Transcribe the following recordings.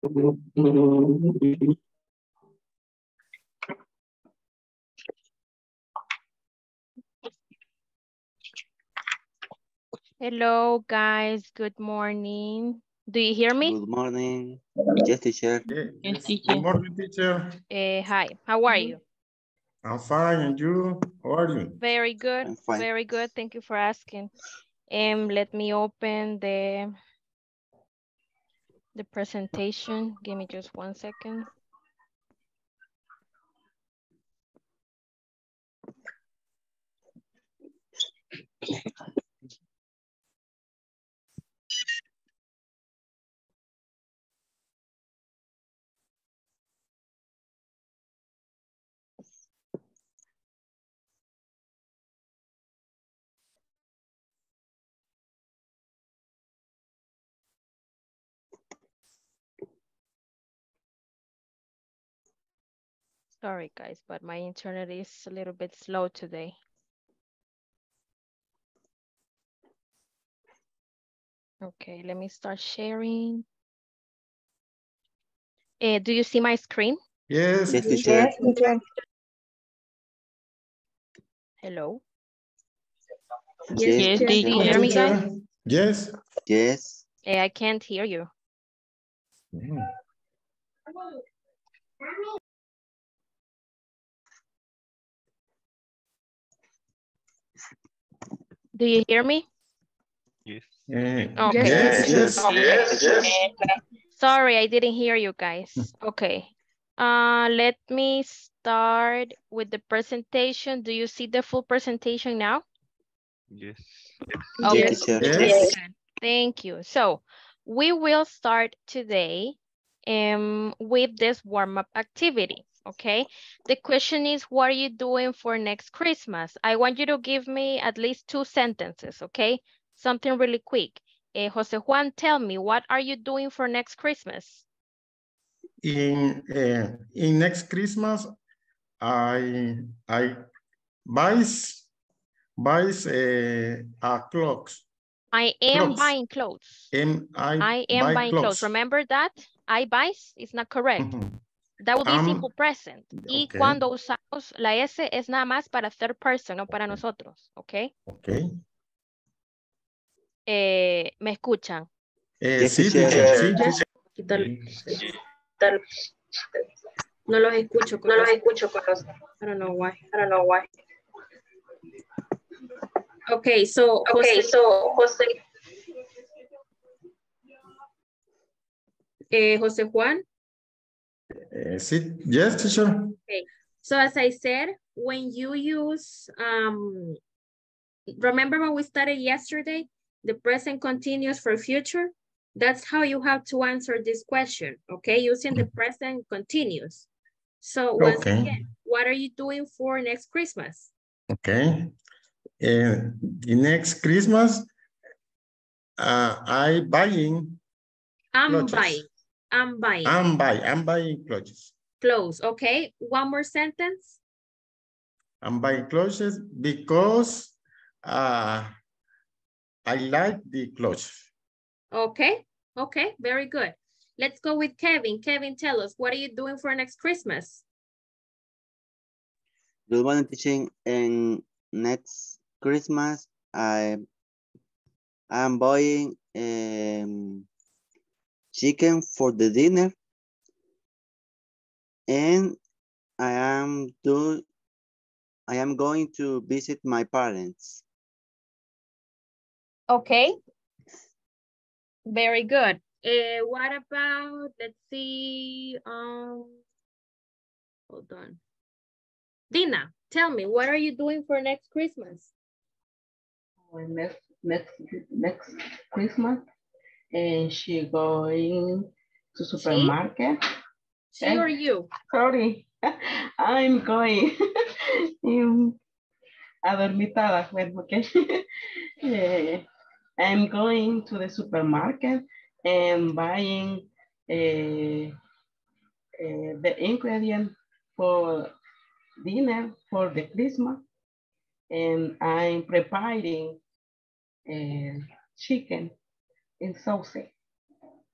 Hello, guys. Good morning. Do you hear me? Good morning. Yes, teacher. Yes, Good morning, teacher. Uh, hi, how are you? I'm fine, and you? How are you? Very good, I'm fine. very good. Thank you for asking. Um, let me open the the presentation. Give me just one second. Sorry, guys, but my internet is a little bit slow today. Okay, let me start sharing. Uh, do you see my screen? Yes. Yes, teacher. Hello? Yes, Do you hear me, guys? teacher. Yes. Yes. Eh, I can't hear you. Mm. Do you hear me? Eh, Okay. Yes, yes. Okay. Sorry, I didn't hear you guys. Okay. Uh, let me start with the presentation. Do you see the full presentation now? Yes. Okay. Yes. Yes. Thank you. So we will start today um, with this warm-up activity, okay? The question is, what are you doing for next Christmas? I want you to give me at least two sentences, okay? Something really quick. Eh, Jose Juan, tell me, what are you doing for next Christmas? In uh, in next Christmas, I I buys buys uh, a clocks. I am Clothes. buying clothes. Am I? I am buying clothes. Remember that? I buys is not correct. Mhm. That would be Am- simple present. Y okay. cuando usamos la S es nada más para third person, no para nosotros, ¿ok? Okay. Eh, ¿Me escuchan? Eh, sí, teacher, sí, Quitar- quitar- No los escucho. No los escucho. I don't know why. I don't know why. Okay, so okay, so Jose. Eh, Jose Juan. Eh, sí, yes, teacher. Okay. So as I said, when you use, um, remember when we started yesterday, the present continuous for future? That's how you have to answer this question, okay? Using the present continuous. So once Okay. again, what are you doing for next Christmas? Okay. Uh, the next Christmas, uh, I buying, I'm Clothes. buying, I'm buying I'm buying. I'm buying clothes. clothes, okay? One more sentence. I'm buying clothes because uh, I like the clothes. Okay, okay, very good. Let's go with Kevin. Kevin, tell us, what are you doing for next Christmas? Good morning, teaching. And next Christmas, I, I am buying um, chicken for the dinner. And I am do I am going to visit my parents. Okay. Very good. Uh, what about, let's see, um, hold on. Dina, tell me, what are you doing for next Christmas? Well, next next next Christmas, and she going to supermarket. She Eh? or you? Sorry, I'm going. um, adormitada, okay. Eh, I'm going to the supermarket and buying eh, eh, the ingredient for dinner for the Christmas. And I'm preparing eh, chicken sauce.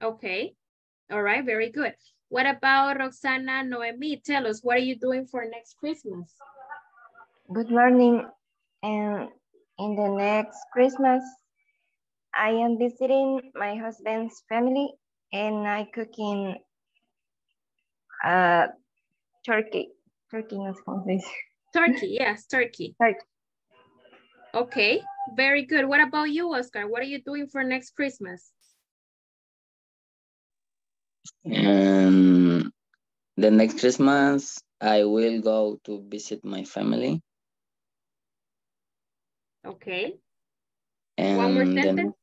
Okay, All right, very good. What about Roxana Noemi? Tell us, what are you doing for next Christmas? Good morning. And in the next Christmas, I am visiting my husband's family and I cooking uh, turkey. Turkey in Spanish. Turkey, yes, turkey. Turkey. Okay, very good. What about you, Oscar? What are you doing for next Christmas? Um, the next Christmas, I will go to visit my family. Okay, And one more the, sentence.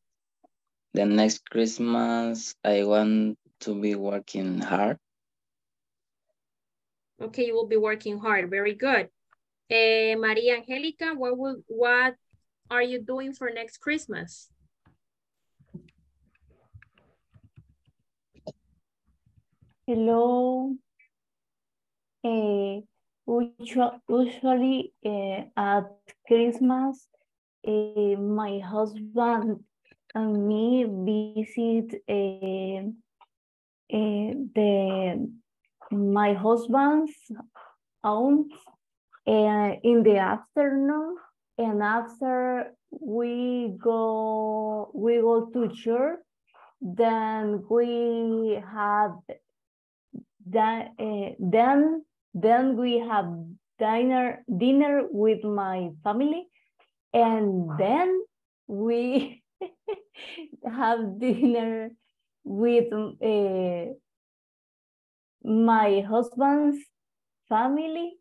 the next Christmas, I want to be working hard. Okay, you will be working hard. Very good. Eh, Maria Angelica, what will what are you doing for next Christmas? Hello. Uh, usually uh, at Christmas, uh, my husband and me visit uh, uh, the my husband's aunt uh, in the afternoon, and after we go we go to church, then we have that uh, then then we have dinner dinner with my family and then we have dinner with uh, my husband's family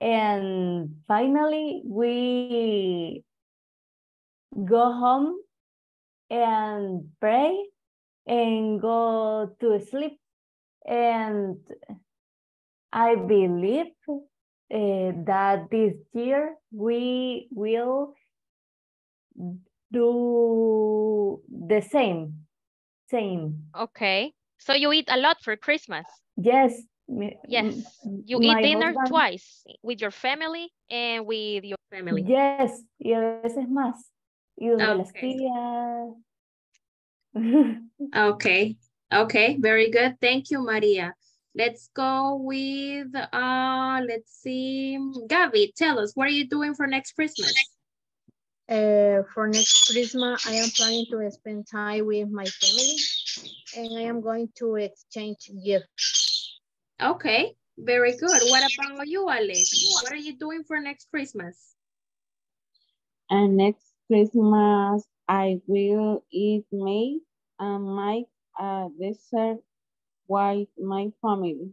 and finally we go home and pray and go to sleep and I believe uh, that this year we will do the same, same. Okay. So you eat a lot for Christmas. Yes. Me- Yes. You eat dinner husband- twice with your family and with your Family. Yes, y a veces más. Y donde las Okay. tías. Okay, okay, very good. Thank you, Maria. Let's go with, uh, let's see, Gabi, tell us, what are you doing for next Christmas? Uh, for next Christmas, I am planning to spend time with my family and I am going to exchange gifts. Okay, very good. What about you, Alex? What are you doing for next Christmas? And next Christmas, I will eat meat and make a dessert with my family.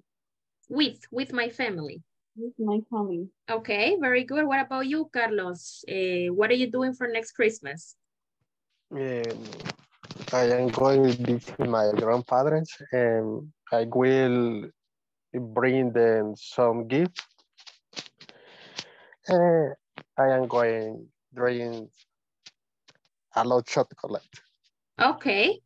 With, with my family. With my family. Okay, very good. What about you, Carlos? Uh, what are you doing for next Christmas? Um, I am going with my grandparents and I will bring them some gifts. And I am going drink a lot of chocolate. Okay.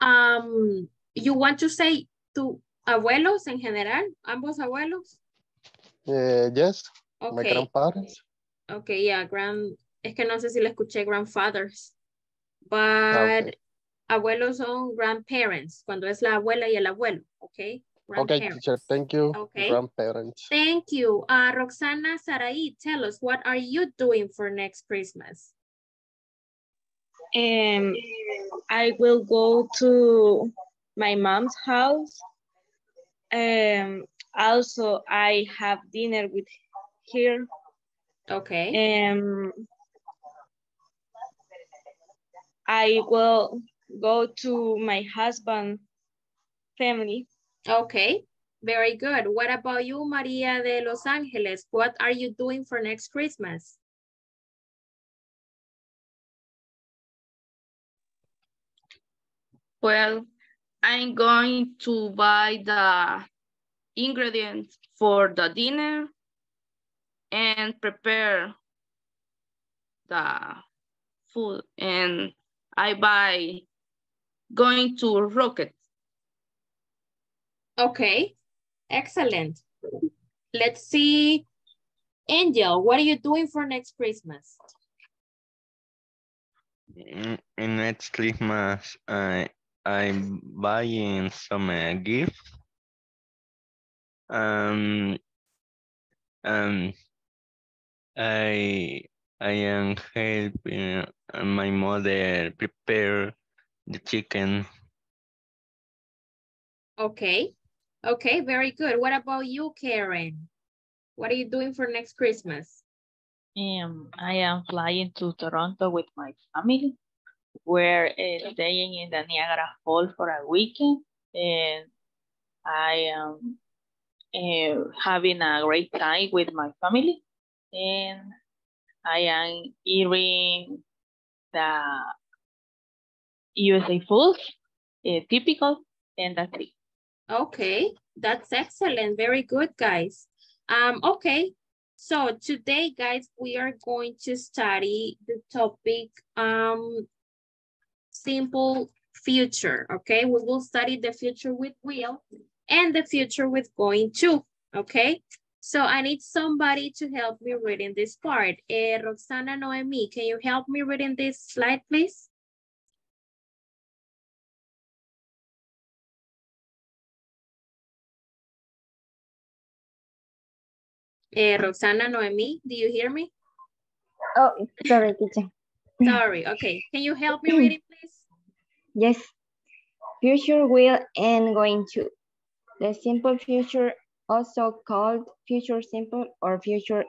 Um, you want to say to abuelos en general? ¿Ambos abuelos? Uh, yes, my Okay. grandparents. Okay, yeah, grand, es que no sé si le escuché grandfathers, but Okay. abuelos son grandparents, cuando es la abuela y el abuelo, okay? Okay, teacher, thank you, Okay. grandparents. Thank you. Uh, Roxana Sarai, tell us, what are you doing for next Christmas? Um, I will go to my mom's house. Um, also, I have dinner with her. Okay. Um, I will go to my husband family. Okay, very good. What about you, Maria de Los Angeles? What are you doing for next Christmas? Well, I'm going to buy the ingredients for the dinner and prepare the food. And I buy going to Rocket. Okay, excellent. Let's see. Angel, what are you doing for next Christmas? In, in next Christmas, I I'm buying some uh, gifts. Um, um, I I am helping my mother prepare the chicken. Okay. Okay, very good. What about you, Karen? What are you doing for next Christmas? Um, I am flying to Toronto with my family. We're uh, staying in the Niagara Falls for a weekend, and I am uh, having a great time with my family. And I am eating the USA foods, uh, typical, and that's it. Okay, that's excellent. Very good, guys. Um, okay, so today, guys, we are going to study the topic um, simple future, okay? We will study the future with will and the future with going to, okay? So I need somebody to help me reading this part. Eh, Roxana Noemi, can you help me reading this slide, please? Eh, Roxana Noemi, do you hear me? Oh, sorry, teacher. Sorry, okay. Can you help me read it, please? Yes. Future will and going to. The simple future, also called future simple or future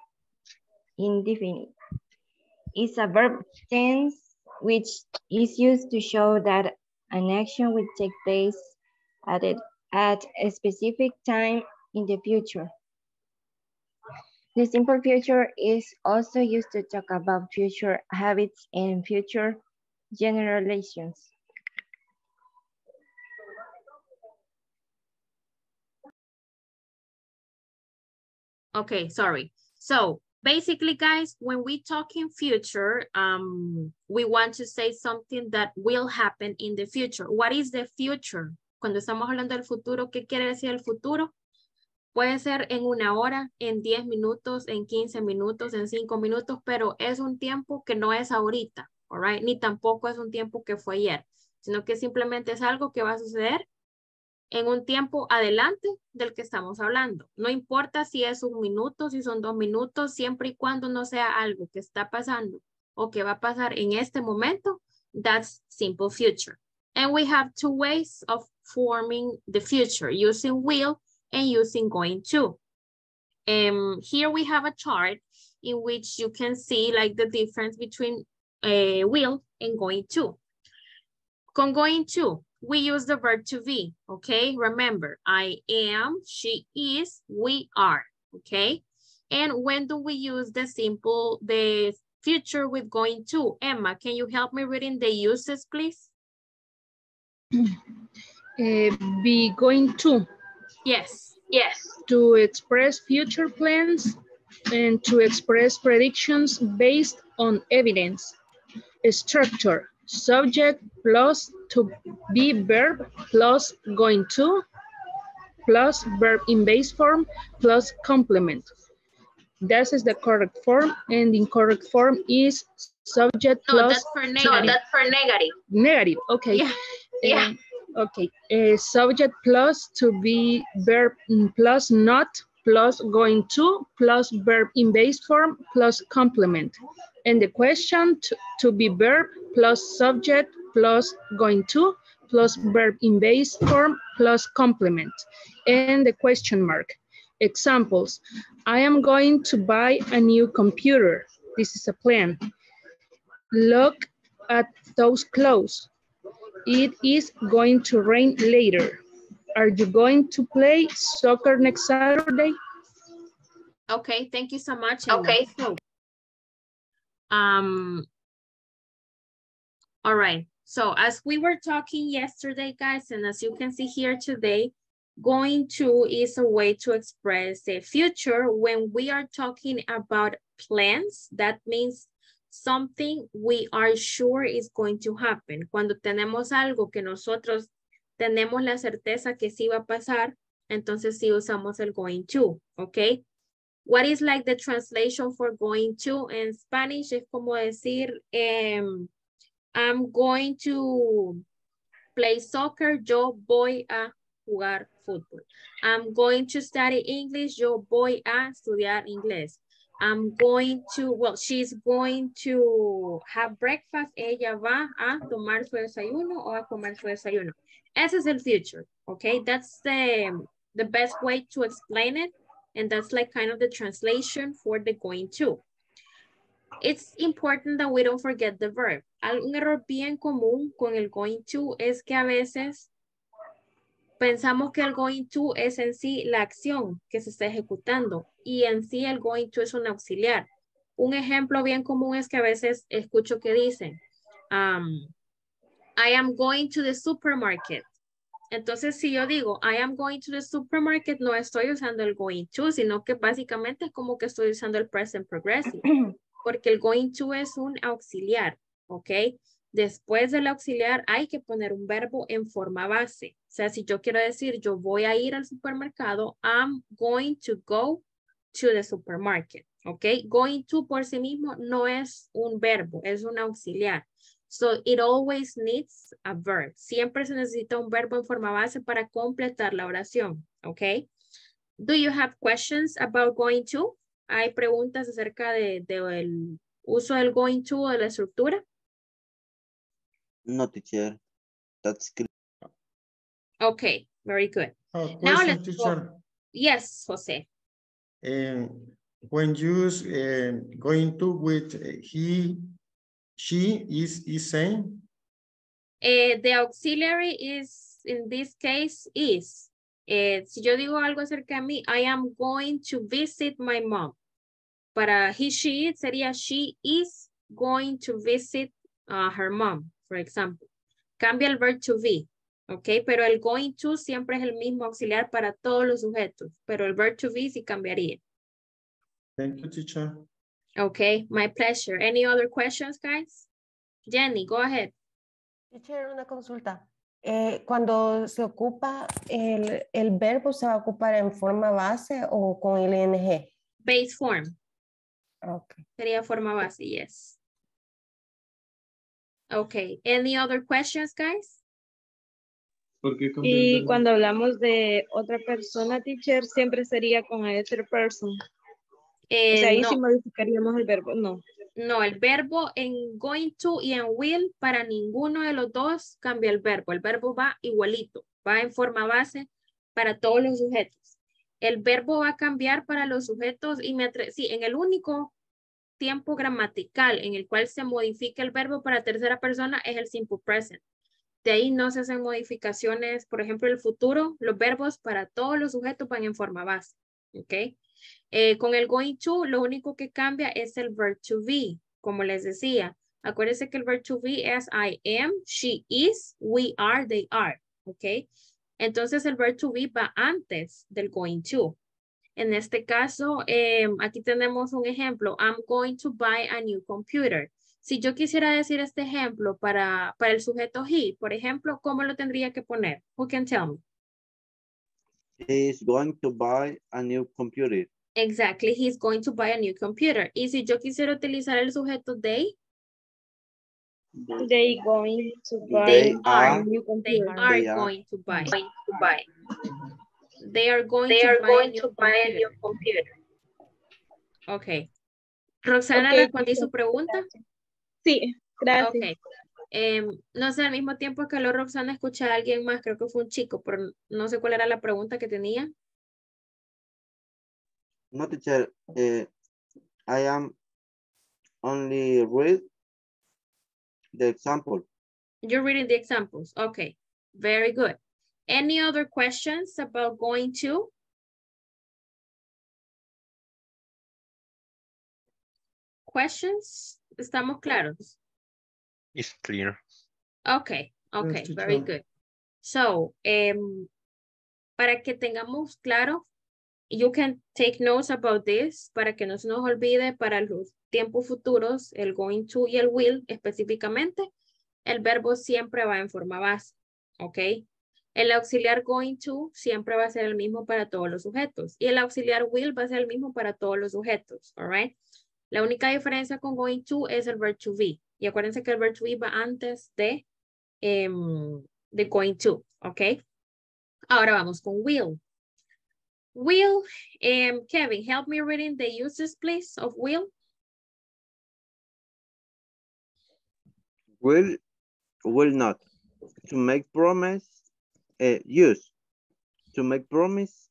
indefinite, is a verb tense which is used to show that an action will take place at, it, at a specific time in the future. The simple future is also used to talk about future habits and future generations. Okay, sorry. So basically, guys, when we talk in future, um, we want to say something that will happen in the future. What is the future? Cuando estamos hablando del futuro, ¿qué quiere decir el futuro? Puede ser en una hora, en 10 minutos, en 15 minutos, en 5 minutos, pero es un tiempo que no es ahorita, right? Ni tampoco es un tiempo que fue ayer, sino que simplemente es algo que va a suceder en un tiempo adelante del que estamos hablando. No importa si es un minuto, si son dos minutos, siempre y cuando no sea algo que está pasando o que va a pasar en este momento, that's simple future. And we have two ways of forming the future, using will and using going to. Um, here we have a chart in which you can see like the difference between uh, will and going to. Con going to, we use the verb to be, okay? Remember, I am, she is, we are, okay? And when do we use the simple, the future with going to? Emma, can you help me reading the uses, please? Uh, be going to. Yes. Yes. To express future plans and to express predictions based on evidence. A structure, subject plus to be verb plus going to plus verb in base form plus complement. This is the correct form and the incorrect form is subject No, plus that's for negative. No, that's for negative. negative. Okay. Yeah. Yeah. Okay. Uh, subject plus to be verb plus not plus going to plus verb in base form plus complement. And the question to, to be verb plus subject plus going to plus verb in base form plus complement. And the question mark. Examples. I am going to buy a new computer. This is a plan. Look at those clothes. It is going to rain later. Are you going to play soccer next Saturday? Okay, thank you so much. Okay. So, um, all right. So as we were talking yesterday, guys, and as you can see here today, going to is a way to express the future when we are talking about plans. That means something we are sure is going to happen. Cuando tenemos algo que nosotros tenemos la certeza que sí va a pasar, entonces sí usamos el going to, ¿ok? What is like the translation for going to in Spanish? Es como decir, em, I'm going to play soccer, yo voy a jugar fútbol. I'm going to study English, yo voy a estudiar inglés. I'm going to, well, she's going to have breakfast. Ella va a tomar su desayuno o a comer su desayuno. Ese es el future, okay? That's the, the best way to explain it. And that's like kind of the translation for the going to. It's important that we don't forget the verb. Un error bien común con el going to es que a veces pensamos que el going to es en sí la acción que se está ejecutando y en sí el going to es un auxiliar. Un ejemplo bien común es que a veces escucho que dicen, um, I am going to the supermarket. Entonces, si yo digo, I am going to the supermarket, no estoy usando el going to, sino que básicamente es como que estoy usando el present progressive, porque el going to es un auxiliar, ¿ok? Después del auxiliar hay que poner un verbo en forma base. Sea, si yo quiero decir, yo voy a ir al supermercado, I'm going to go to the supermarket, ¿ok? Going to por sí mismo no es un verbo, es un auxiliar. So it always needs a verb. Siempre se necesita un verbo en forma base para completar la oración, ¿ok? Do you have questions about going to? ¿Hay preguntas acerca del de, uso del going to o de la estructura? No, teacher. That's good. Okay, very good. Oh, Now question, let's go. Yes, Jose. Um, when you uh, going to with uh, he, she is is saying Eh, the auxiliary is, in this case, is. Eh, si yo digo algo acerca de mí, I am going to visit my mom. Para he, she, it sería she is going to visit uh, her mom, for example. Cambia el verb to be, ¿ok? Pero el going to siempre es el mismo auxiliar para todos los sujetos, pero el verb to be sí cambiaría. Thank you, teacher. Okay, my pleasure. Any other questions, guys? Jenny, go ahead. Teacher, una consulta. Eh, cuando se ocupa el, el verbo, ¿se va a ocupar en forma base o con el ing? Base form. Okay. Sería forma base, yes. Okay, any other questions, guys? Y cuando hablamos de otra persona, teacher, siempre sería con a other person. Eh, o sea, ahí no. sí modificaríamos el verbo, no. No, el verbo en going to y en will, para ninguno de los dos cambia el verbo. El verbo va igualito, va en forma base para todos los sujetos. El verbo va a cambiar para los sujetos y me atre- sí, en el único tiempo gramatical en el cual se modifica el verbo para tercera persona es el simple present. De ahí no se hacen modificaciones, por ejemplo, el futuro, los verbos para todos los sujetos van en forma base. ¿Ok? Eh, con el going to, lo único que cambia es el verb to be, como les decía. Acuérdense que el verb to be es I am, she is, we are, they are. ¿Ok? Entonces el verb to be va antes del going to. En este caso, eh, aquí tenemos un ejemplo. I'm going to buy a new computer. Si yo quisiera decir este ejemplo para, para el sujeto he, por ejemplo, ¿cómo lo tendría que poner? Who can tell me? He's going to buy a new computer. Exactly, he's going to buy a new computer. Y si yo quisiera utilizar el sujeto they, They going to buy They a are- new they computer. are They are. going to buy. Going to buy. They are going They to are buy going a new to buy a computer. new computer. Ok. Roxana Ok, respondí su pregunta. Sí, gracias. Ok. Em, no sé, al mismo tiempo que lo Roxana escuché a alguien más, creo que fue un chico, pero no sé cuál era la pregunta que tenía. No, teacher. eh, I am only read the example. You're reading the examples. Okay, very good. Any other questions about going to? Questions? ¿Estamos claros? It's clear. Okay, okay, very good. So, em, para que tengamos claro, you can take notes about this para que no se nos olvide para los tiempos futuros, el going to y el will específicamente, el verbo siempre va en forma base, ¿ok? El auxiliar going to siempre va a ser el mismo para todos los sujetos y el auxiliar will va a ser el mismo para todos los sujetos, all right? La única diferencia con going to es el verb to be. Y acuérdense que el verb to be va antes de, em, the going to, ¿ok? Ahora vamos con will. Will, um, Kevin, help me reading the uses, please, of will. Will, will not. To make promise, uh, use. To make promise,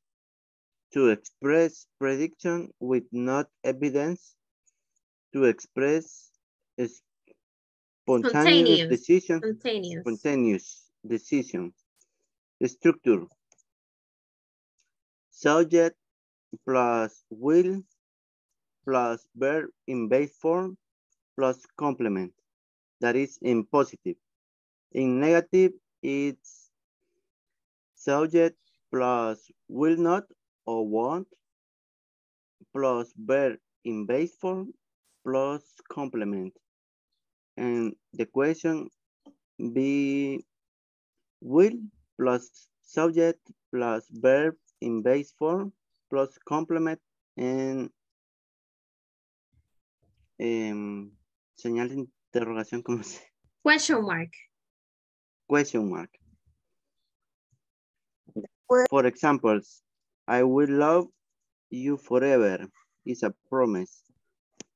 to express prediction with not evidence, to express spontaneous, Spontaneous. decision, Spontaneous. spontaneous decision, structure, subject plus will plus verb in base form plus complement. That is in positive. In negative, it's subject plus will not or won't plus verb in base form plus complement. And the question be will plus subject plus verb in base form plus complement and em, señal de interrogación, ¿cómo se? Question mark. Question mark. For example, I will love you forever is a promise.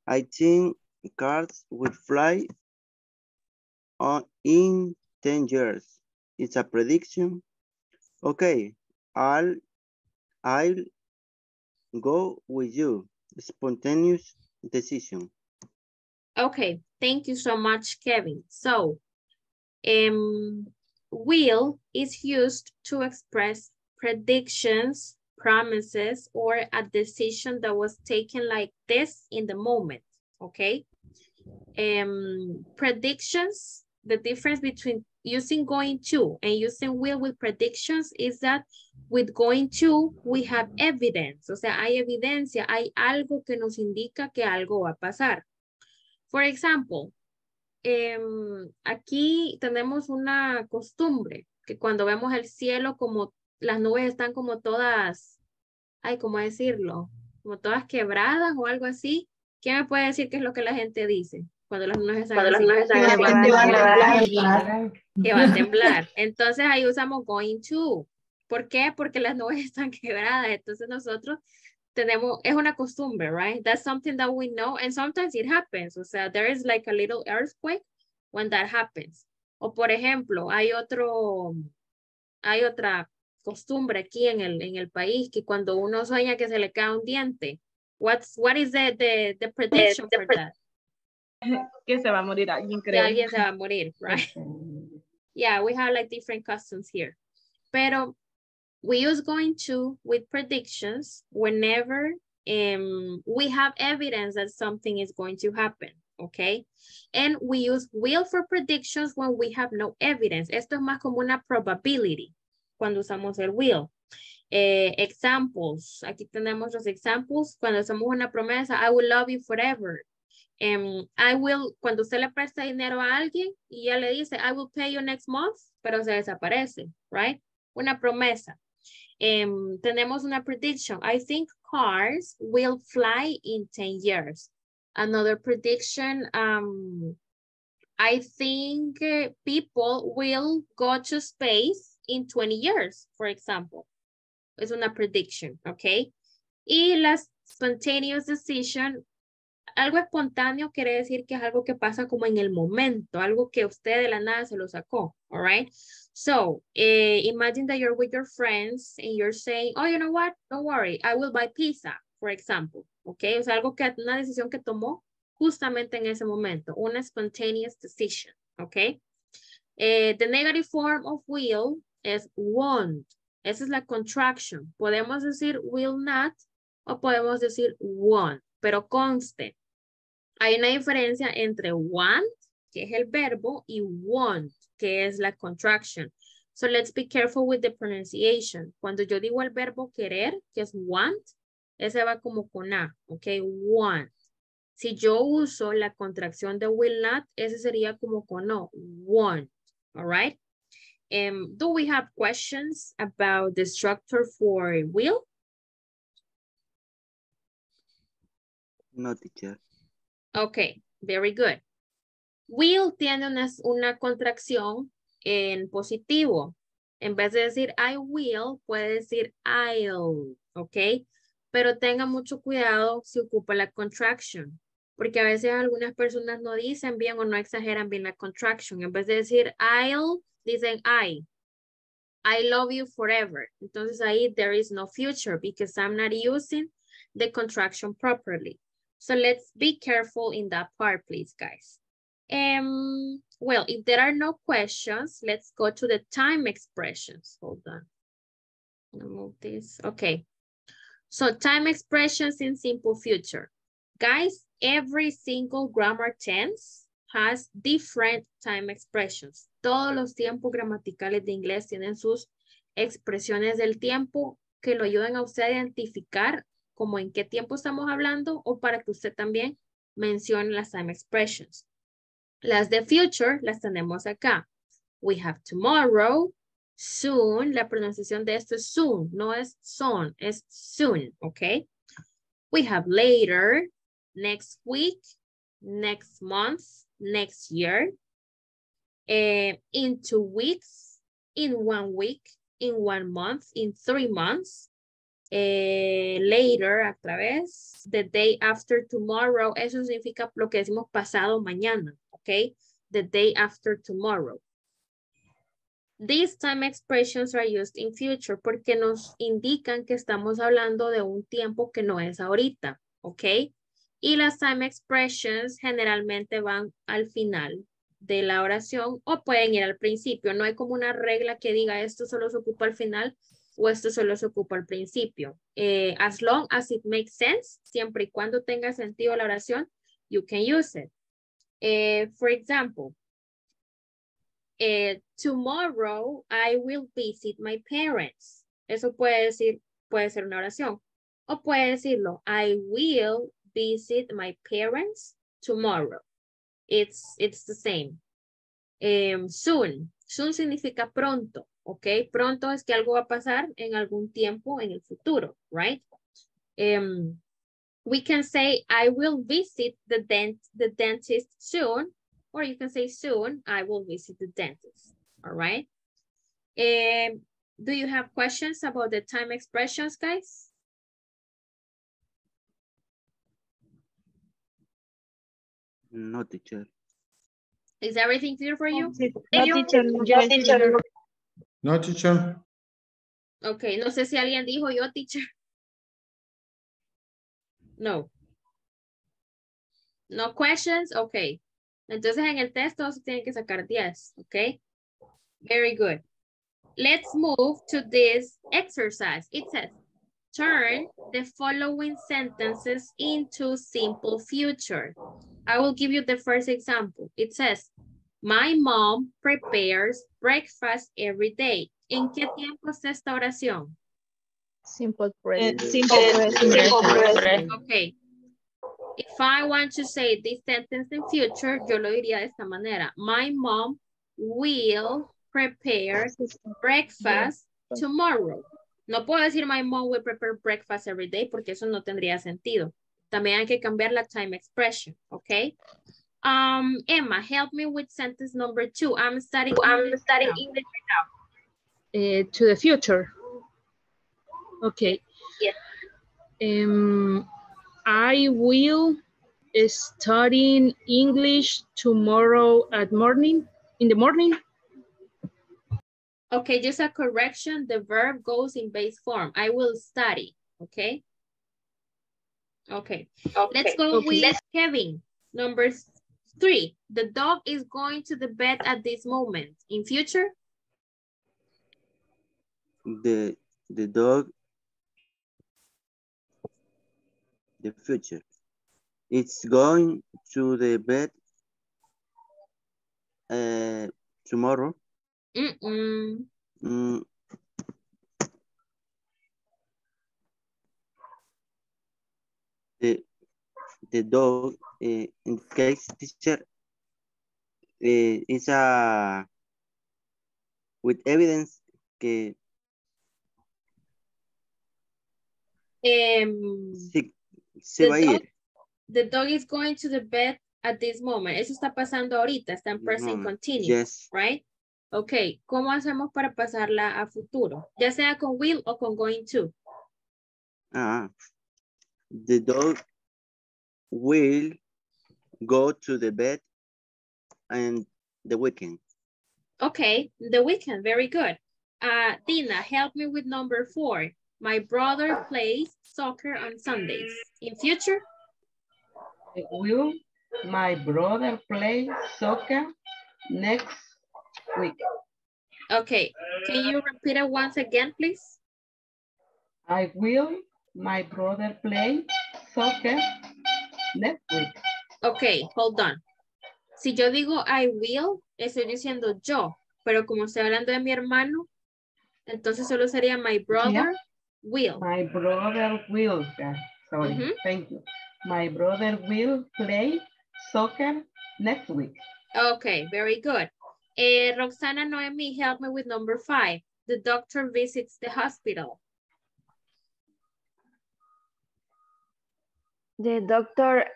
I think cars will fly on in 10 years. It's a prediction. Okay, I'll I'll go with you. Spontaneous decision. Okay, thank you so much, Kevin. So, um, will is used to express predictions, promises, or a decision that was taken like this in the moment, okay? Um, predictions, the difference between using going to and using will with predictions is that with going to, we have evidence, o sea, hay evidencia, hay algo que nos indica que algo va a pasar. For example, em, aquí tenemos una costumbre que cuando vemos el cielo como las nubes están como todas, ay, ¿cómo decirlo? Como todas quebradas o algo así. ¿Quién me puede decir qué es lo que la gente dice? Cuando las nubes están, Cuando las están. Que van a temblar. Que Que va a temblar. Entonces ahí usamos going to. ¿Por qué? Porque las nubes están quebradas. Entonces nosotros tenemos, es una costumbre, right? That's something that we know and sometimes it happens. O sea, there is like a little earthquake when that happens. O por ejemplo, hay otro, hay otra costumbre aquí en el, en el país que cuando uno sueña que se le cae un diente, what's, what is the, the, the prediction the for that? Que se va a morir alguien, Que creo. alguien se va a morir, right? Yeah, we have like different customs here. Pero we use going to with predictions whenever um, we have evidence that something is going to happen, okay? And we use will for predictions when we have no evidence. Esto es más como una probability cuando usamos el will. Eh, examples, aquí tenemos los examples. Cuando hacemos una promesa, I will love you forever. Em, I will, cuando usted le presta dinero a alguien y ya le dice, I will pay you next month, pero se desaparece, right? Una promesa. Em, tenemos una prediction. I think cars will fly in 10 years. Another prediction, um, I think uh, people will go to space in 20 years, for example. Es una prediction, ¿ok? Y la spontaneous decision, algo espontáneo quiere decir que es algo que pasa como en el momento, algo que usted de la nada se lo sacó, all right? So, eh, imagine that you're with your friends and you're saying, oh, you know what? Don't worry, I will buy pizza, for example, okay? O algo que, una decisión que tomó justamente en ese momento, una spontaneous decision, okay? Eh, the negative form of will es won't. Esa es la contraction. Podemos decir will not o podemos decir won't, pero conste. Hay una diferencia entre want, que es el verbo, y want, que es la contraction. So let's be careful with the pronunciation. Cuando yo digo el verbo querer, que es want, ese va como con A, ok, want. Si yo uso la contracción de will not, ese sería como con O, want, all right? Um, do we have questions about the structure for will? No, teacher. Ok, very good. Will tiene una, una contracción en positivo. En vez de decir I will, puede decir I'll, ¿ok? Pero tenga mucho cuidado si ocupa la contraction, porque a veces algunas personas no dicen bien o no exageran bien la contraction. En vez de decir I'll, dicen I. I love you forever. Entonces ahí there is no future because I'm not using the contraction properly. So let's be careful in that part, please, guys. Um, well, if there are no questions, let's go to the time expressions. Hold on. I'll move this. Okay. So time expressions in simple future. Guys, every single grammar tense has different time expressions. Todos los tiempos gramaticales de inglés tienen sus expresiones del tiempo que lo ayudan a usted a identificar como en qué tiempo estamos hablando o para que usted también mencione las time expressions. Las de future las tenemos acá. We have tomorrow, soon. La pronunciación de esto es soon, no es soon, es soon, ¿ok? We have later, next week, next month, next year, eh, in two weeks, in one week, in one month, in three months, eh, later, otra vez, the day after tomorrow, eso significa lo que decimos pasado mañana, ¿ok? The day after tomorrow. These time expressions are used in future porque nos indican que estamos hablando de un tiempo que no es ahorita, ¿ok? Y las time expressions generalmente van al final de la oración o pueden ir al principio. No hay como una regla que diga esto solo se ocupa al final o esto solo se ocupa al principio. Eh, as long as it makes sense, siempre y cuando tenga sentido la oración, you can use it. Eh, for example, eh, tomorrow I will visit my parents. Eso puede decir, puede ser una oración. O puede decirlo, I will visit my parents tomorrow. It's, it's the same. Um, soon. Soon significa pronto, ¿ok? Pronto es que algo va a pasar en algún tiempo en el futuro, right? Um, we can say, I will visit the, dent the dentist soon or you can say soon, I will visit the dentist, all right? Um, do you have questions about the time expressions, guys? No, teacher. Is everything clear for you? No, teacher, just teacher. No, teacher. Okay, no sé si alguien dijo yo, teacher. No. No questions? Okay. Entonces en el test todos tienen que sacar 10, ok? Very good. Let's move to this exercise. It says, turn the following sentences into simple future. I will give you the first example. It says, my mom prepares breakfast every day. ¿En qué tiempo es esta oración? Simple present. Simple present. Simple present. Okay. If I want to say this sentence in future, yo lo diría de esta manera. My mom will prepare breakfast tomorrow. No puedo decir my mom will prepare breakfast every day porque eso no tendría sentido. También hay que cambiar la time expression, okay? Um, Emma, help me with sentence number two. I'm studying I'm studying. English right now. Uh, to the future. Okay. Yes. Um, I will study English tomorrow at morning, in the morning. Okay, just a correction. The verb goes in base form. I will study, okay? Okay, okay. let's go okay. with let's... Kevin. Number three, the dog is going to the bed at this moment. In future? The, the dog the future. It's going to the bed uh, tomorrow. Mm -mm. Mm. The, the dog, uh, in case teacher, uh, is a, with evidence que um, sí, se va a ir. The dog is going to the bed at this moment. Eso está pasando ahorita. Está en present continuous, yes. right? Ok, ¿cómo hacemos para pasarla a futuro? Ya sea con will o con going to. Ah, the dog will go to the bed and the weekend. Okay, the weekend, very good. Uh, Dina, help me with number four. My brother plays soccer on Sundays. In future? Will my brother play soccer next week? Okay, can you repeat it once again, please? I will my brother play soccer next week. Okay, hold on. Si yo digo I will, estoy diciendo yo, pero como estoy hablando de mi hermano, entonces solo sería my brother will. My brother will, yeah, sorry, thank you. My brother will play soccer next week. Okay, very good. Eh, Roxana Noemi, help me with number five. The doctor visits the hospital. The doctor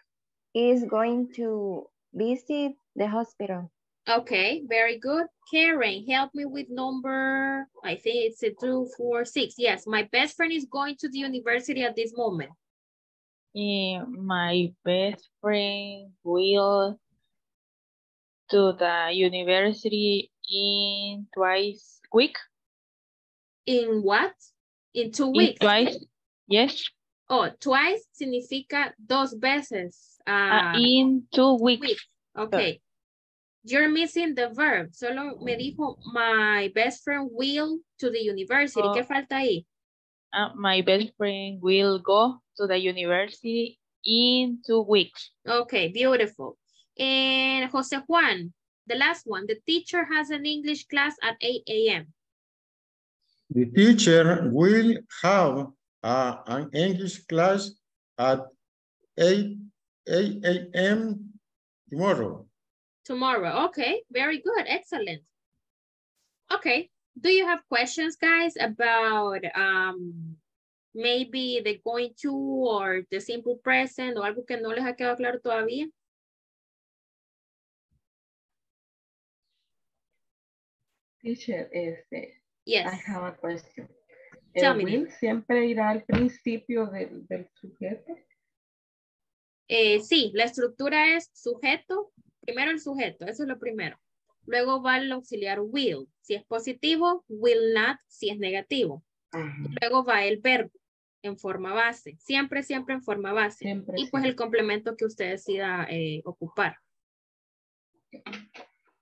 is going to visit the hospital. Okay, very good. Karen, help me with number, I think it's a two, four, six. Yes, my best friend is going to the university at this moment. Eh, my best friend will to the university in twice week. In what? In two In weeks. twice, yes. Oh, twice significa dos veces. Uh, ah, in two weeks. week. Okay. You're missing the verb. Solo me dijo, my best friend will to the university. ¿Qué Oh. falta ahí? Uh, my best friend will go to the university in two weeks. Okay, beautiful. And Jose Juan, the last one. The teacher has an English class at 8 a.m. The teacher will have uh, an English class at 8, 8 a.m. tomorrow. Tomorrow. Okay, very good. Excellent. Okay. Do you have questions, guys, about um maybe the going to or the simple present o algo que no les ha quedado claro todavía? Teacher, este, Yes. I have a question. Tell ¿El me. will siempre irá al principio del, del sujeto? Eh, sí, la estructura es sujeto, primero el sujeto, eso es lo primero. Luego va el auxiliar will, si es positivo, will not, si es negativo. Luego va el verbo en forma base, siempre, siempre en forma base. y pues el complemento que usted decida eh, ocupar.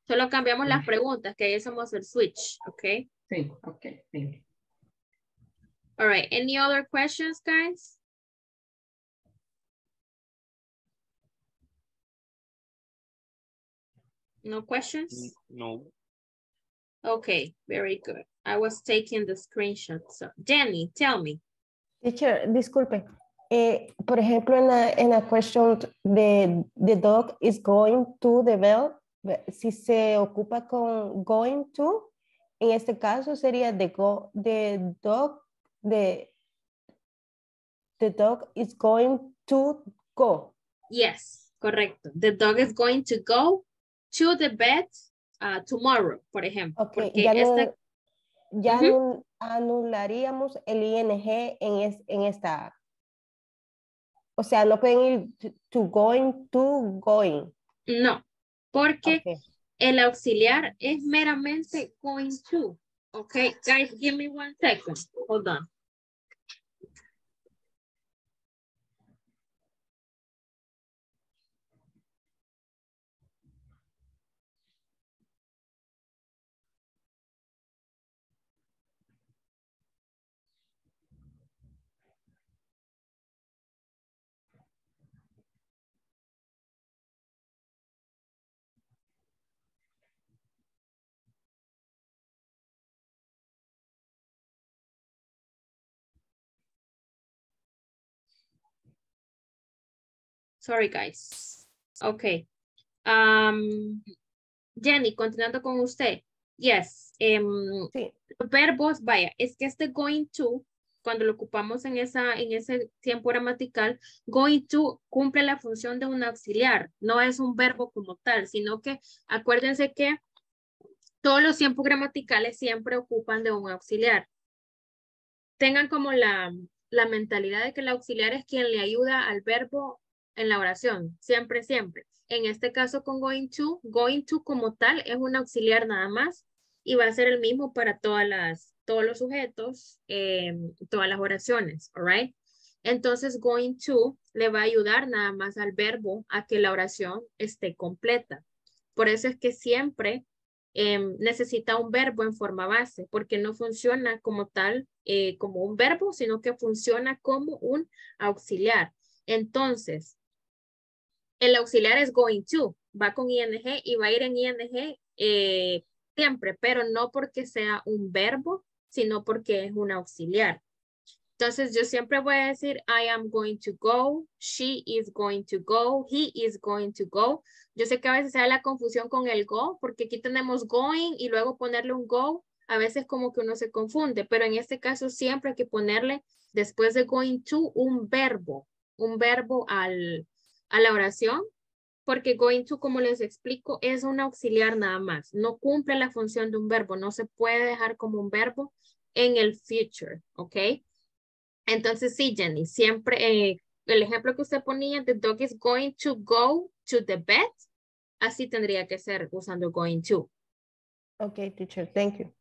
Solo cambiamos las preguntas, que ahí hacemos el switch, ¿ok? Sí, ok, sí. All right, any other questions, guys? No questions? No. Okay, very good. I was taking the screenshot. So, Jenny, tell me. Teacher, disculpe. Eh, por ejemplo, en la, en la question de the dog is going to the bell, si se ocupa con going to, en este caso sería the, go, the dog, the, the dog is going to go. Yes, correcto. The dog is going to go to the bed uh, tomorrow, por ejemplo. Ok, porque ya, no- ya anularíamos el ing en, es- en esta. O sea, no pueden ir to, to going to going. No, porque el auxiliar es meramente going to. Okay, guys, give me one second. Hold on. Sorry, guys. Okay. Um, Jenny, continuando con usted. Yes. em, Los verbos, vaya, es que este going to, cuando lo ocupamos en, esa, en ese tiempo gramatical, going to cumple la función de un auxiliar. No es un verbo como tal, sino que acuérdense que todos los tiempos gramaticales siempre ocupan de un auxiliar. Tengan como la, la mentalidad de que el auxiliar es quien le ayuda al verbo en la oración, siempre, siempre. En este caso con going to, going to como tal es un auxiliar nada más y va a ser el mismo para todas las, todos los sujetos, eh, todas las oraciones, all Entonces going to le va a ayudar nada más al verbo a que la oración esté completa. Por eso es que siempre Em, necesita un verbo en forma base, porque no funciona como tal, eh, como un verbo, sino que funciona como un auxiliar. Entonces, el auxiliar es going to, va con ing y va a ir en ing eh, siempre, pero no porque sea un verbo, sino porque es un auxiliar. Entonces yo siempre voy a decir, I am going to go, she is going to go, he is going to go. Yo sé que a veces hay la confusión con el go, porque aquí tenemos going y luego ponerle un go, a veces como que uno se confunde, pero en este caso siempre hay que ponerle después de going to un verbo, un verbo al, a la oración, porque going to, como les explico, es un auxiliar nada más, no cumple la función de un verbo, no se puede dejar como un verbo en el future, ¿ok? Entonces, sí, Jenny, siempre eh, el ejemplo que usted ponía, the dog is going to go to the bed, así tendría que ser usando going to. Okay, teacher, thank you.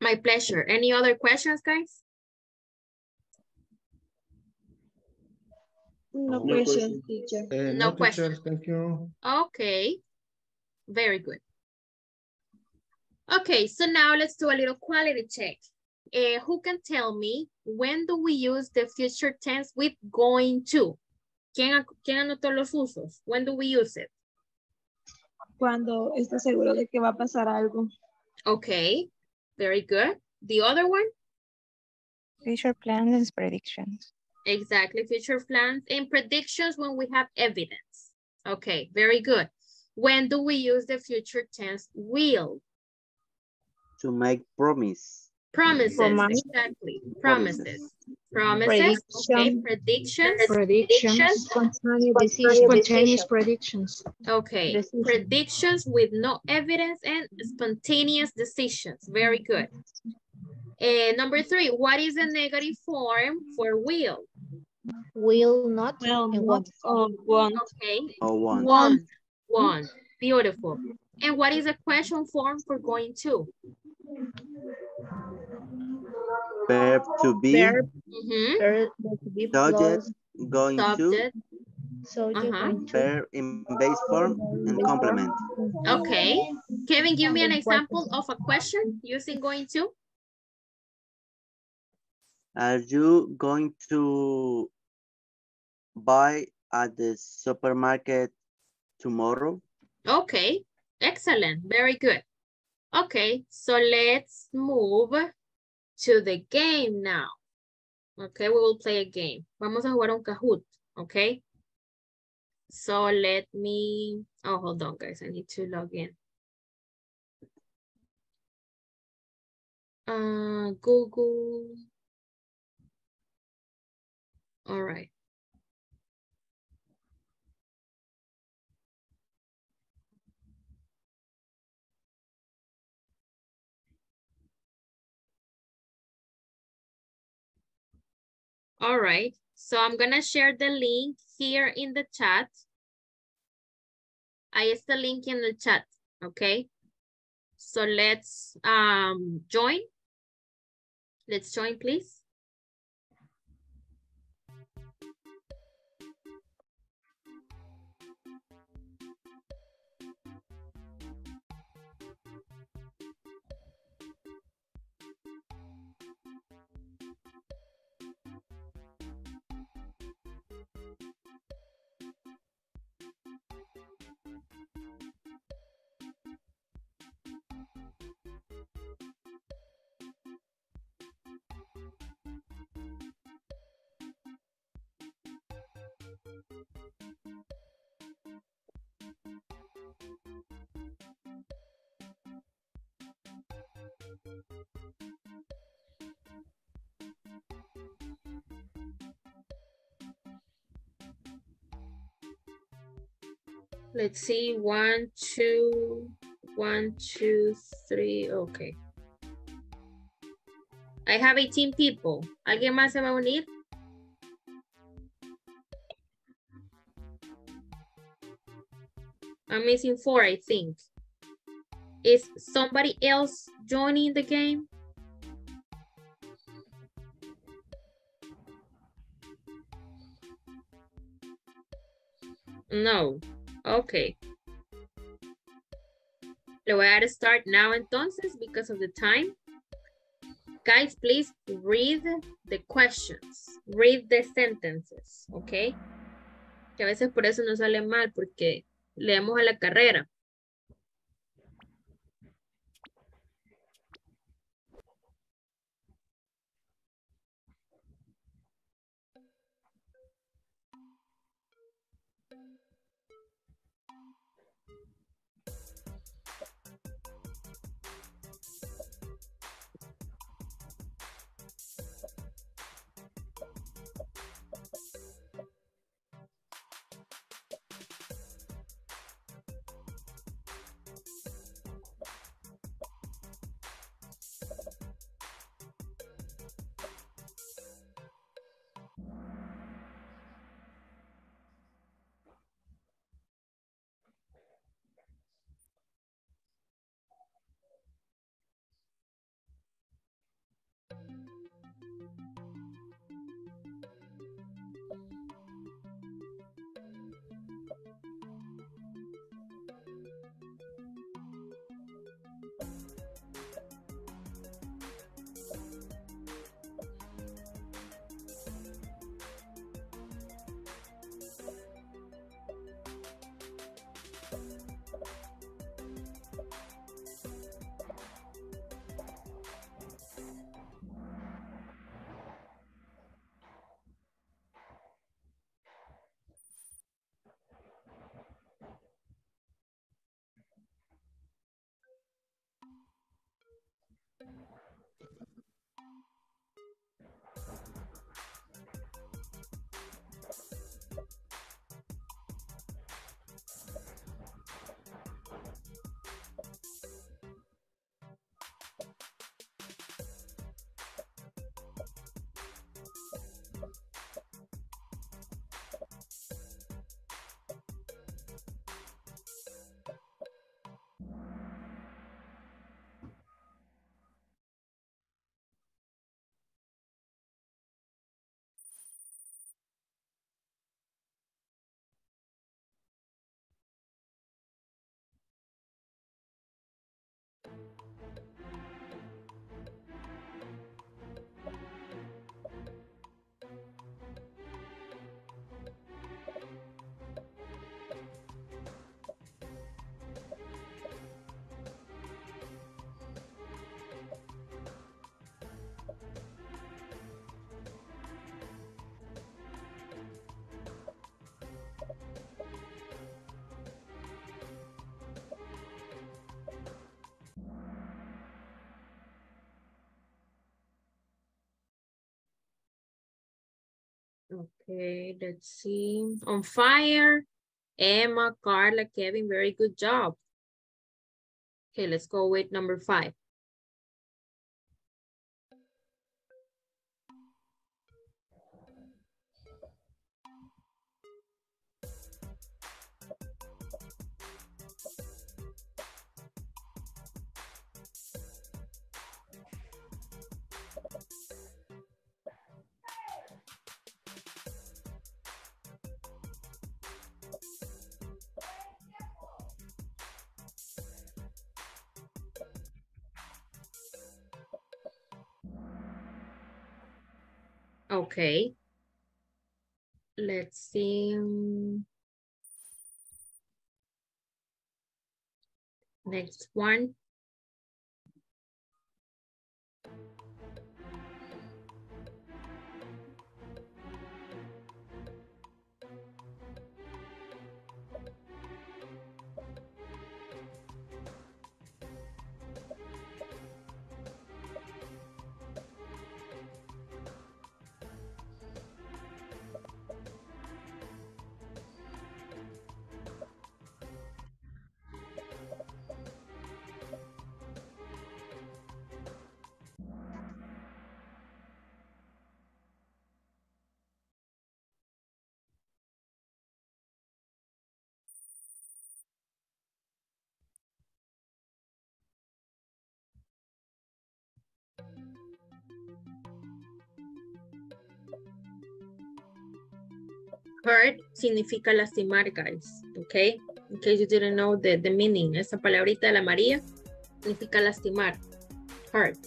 My pleasure. Any other questions, guys? No, questions, teacher. Uh, No teacher, questions. Thank you. Okay, very good. Okay, so now let's do a little quality check. Uh, who can tell me when do we use the future tense with going to? ¿Quién, ¿Quién anotó los usos? When do we use it? Cuando está seguro de que va a pasar algo. Okay, very good. The other one? Future plans and predictions. Exactly, future plans and predictions when we have evidence. Okay, very good. When do we use the future tense will? To make promise. Promises, Promise. exactly. Promises. Promises, okay, Prediction. predictions. Predictions. Spontaneous. Spontaneous predictions. Okay, Decision. predictions with no evidence and spontaneous decisions. Very good. Uh, number three, what is the negative form for will? Will not. Will and not or want. Okay, Or want. want, want, beautiful. And what is the question form for going to? Verb to be. Verb. Mhm. Verb to be Subject. plus Going to. So subject Uh-huh. going to. Verb in base form and complement. okay. Kevin, give me an example of a question using going to. Are you going to buy at the supermarket tomorrow? Okay, excellent, very good. Okay, so let's move to the game now. Okay, we will play a game. Vamos a jugar un Kahoot, okay? So let me, oh, hold on guys, I need to log in. Uh, Google. All right. All right, so I'm gonna share the link here in the chat. I está the link in the chat, okay? So let's um, join. Let's join, please. Let's see, one, two, One, two, three, okay. I have 18 people. ¿Alguien más se va a unir? I'm missing four, I think. Is somebody else joining the game? No. Okay. Le voy a dar start now entonces because of the time. Guys, please read the questions. Read the sentences, okay? Que a veces por eso nos sale mal porque leemos a la carrera. Okay, let's see. On fire, Emma, Carla, Kevin, very good job. Okay, let's go with number five. Okay. Let's see. Next one. Hurt significa lastimar, guys. Okay? In case you didn't know the, the meaning. Esa palabrita de la María significa lastimar. Hurt.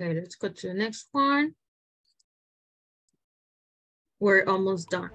Okay, let's go to the next one. We're almost done.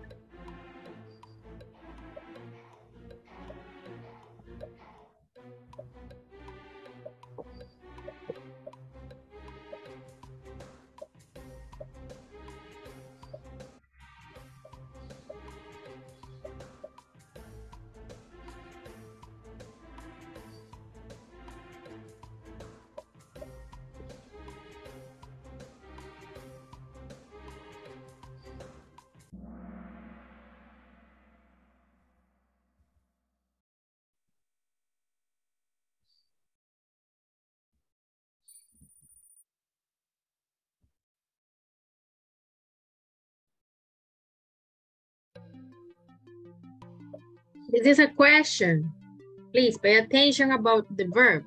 This is a question. Please pay attention about the verb.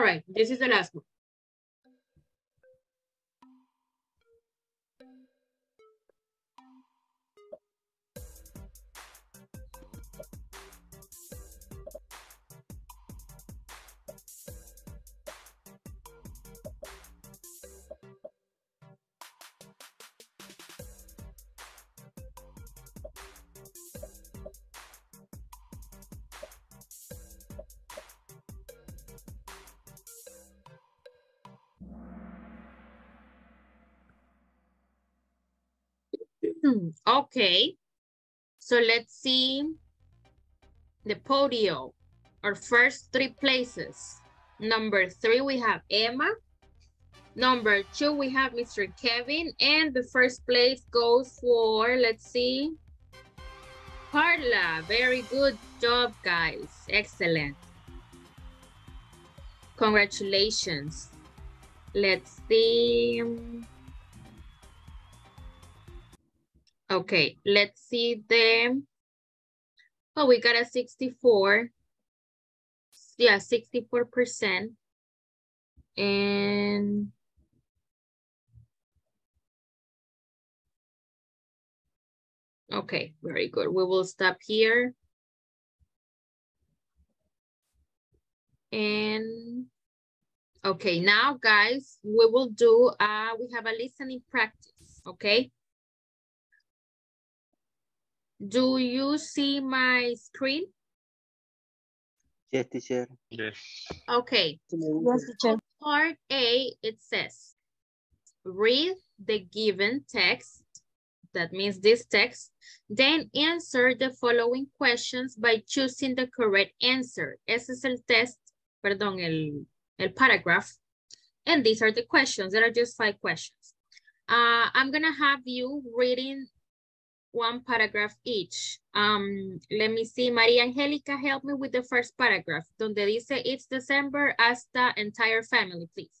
All right, this is the last one. Okay, so let's see the podium, our first three places. Number three, we have Emma. Number two, we have Mr. Kevin. And the first place goes for, let's see, Carla. Very good job, guys. Excellent. Congratulations. Let's see. Okay, let's see the, oh, we got a 64. Yeah, 64%. And okay, very good. We will stop here. And Okay, now guys, we will do, uh, we have a listening practice, okay? Do you see my screen? Yes, teacher. Yes. Okay. Yes, teacher. Part A, it says, read the given text, that means this text, then answer the following questions by choosing the correct answer. Ese es el test, perdón, el, el paragraph. And these are the questions. There are just five questions. Uh, I'm gonna have you reading one paragraph each. Um, let me see, Maria Angelica, help me with the first paragraph, donde dice it's December as the entire family, please.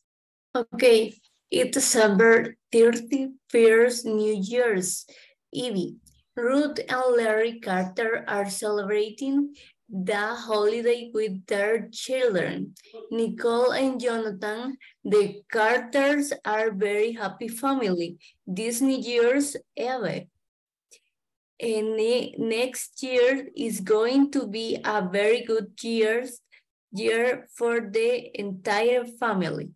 Okay, it's December 31st, New Year's Eve. Ruth and Larry Carter are celebrating the holiday with their children. Nicole and Jonathan, the Carters are very happy family. This New Year's Eve. And ne next year is going to be a very good years, year for the entire family.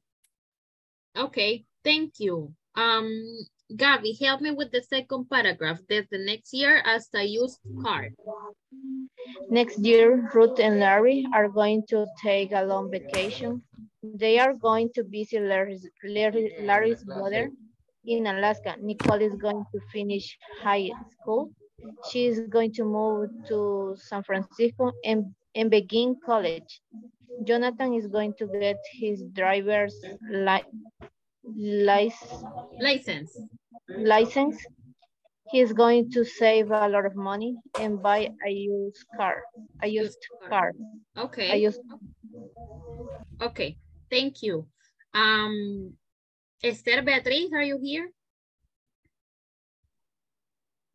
Okay, thank you. Um, Gabby, help me with the second paragraph. There's the next year as the used car. Next year, Ruth and Larry are going to take a long vacation. They are going to visit Larry's, Larry, Larry's mother in Alaska. Nicole is going to finish high school. She is going to move to San Francisco and, and begin college. Jonathan is going to get his driver's li license. License. license. He is going to save a lot of money and buy a used car. A used car. Okay. A used Okay, thank you. Um, Esther Beatriz, are you here?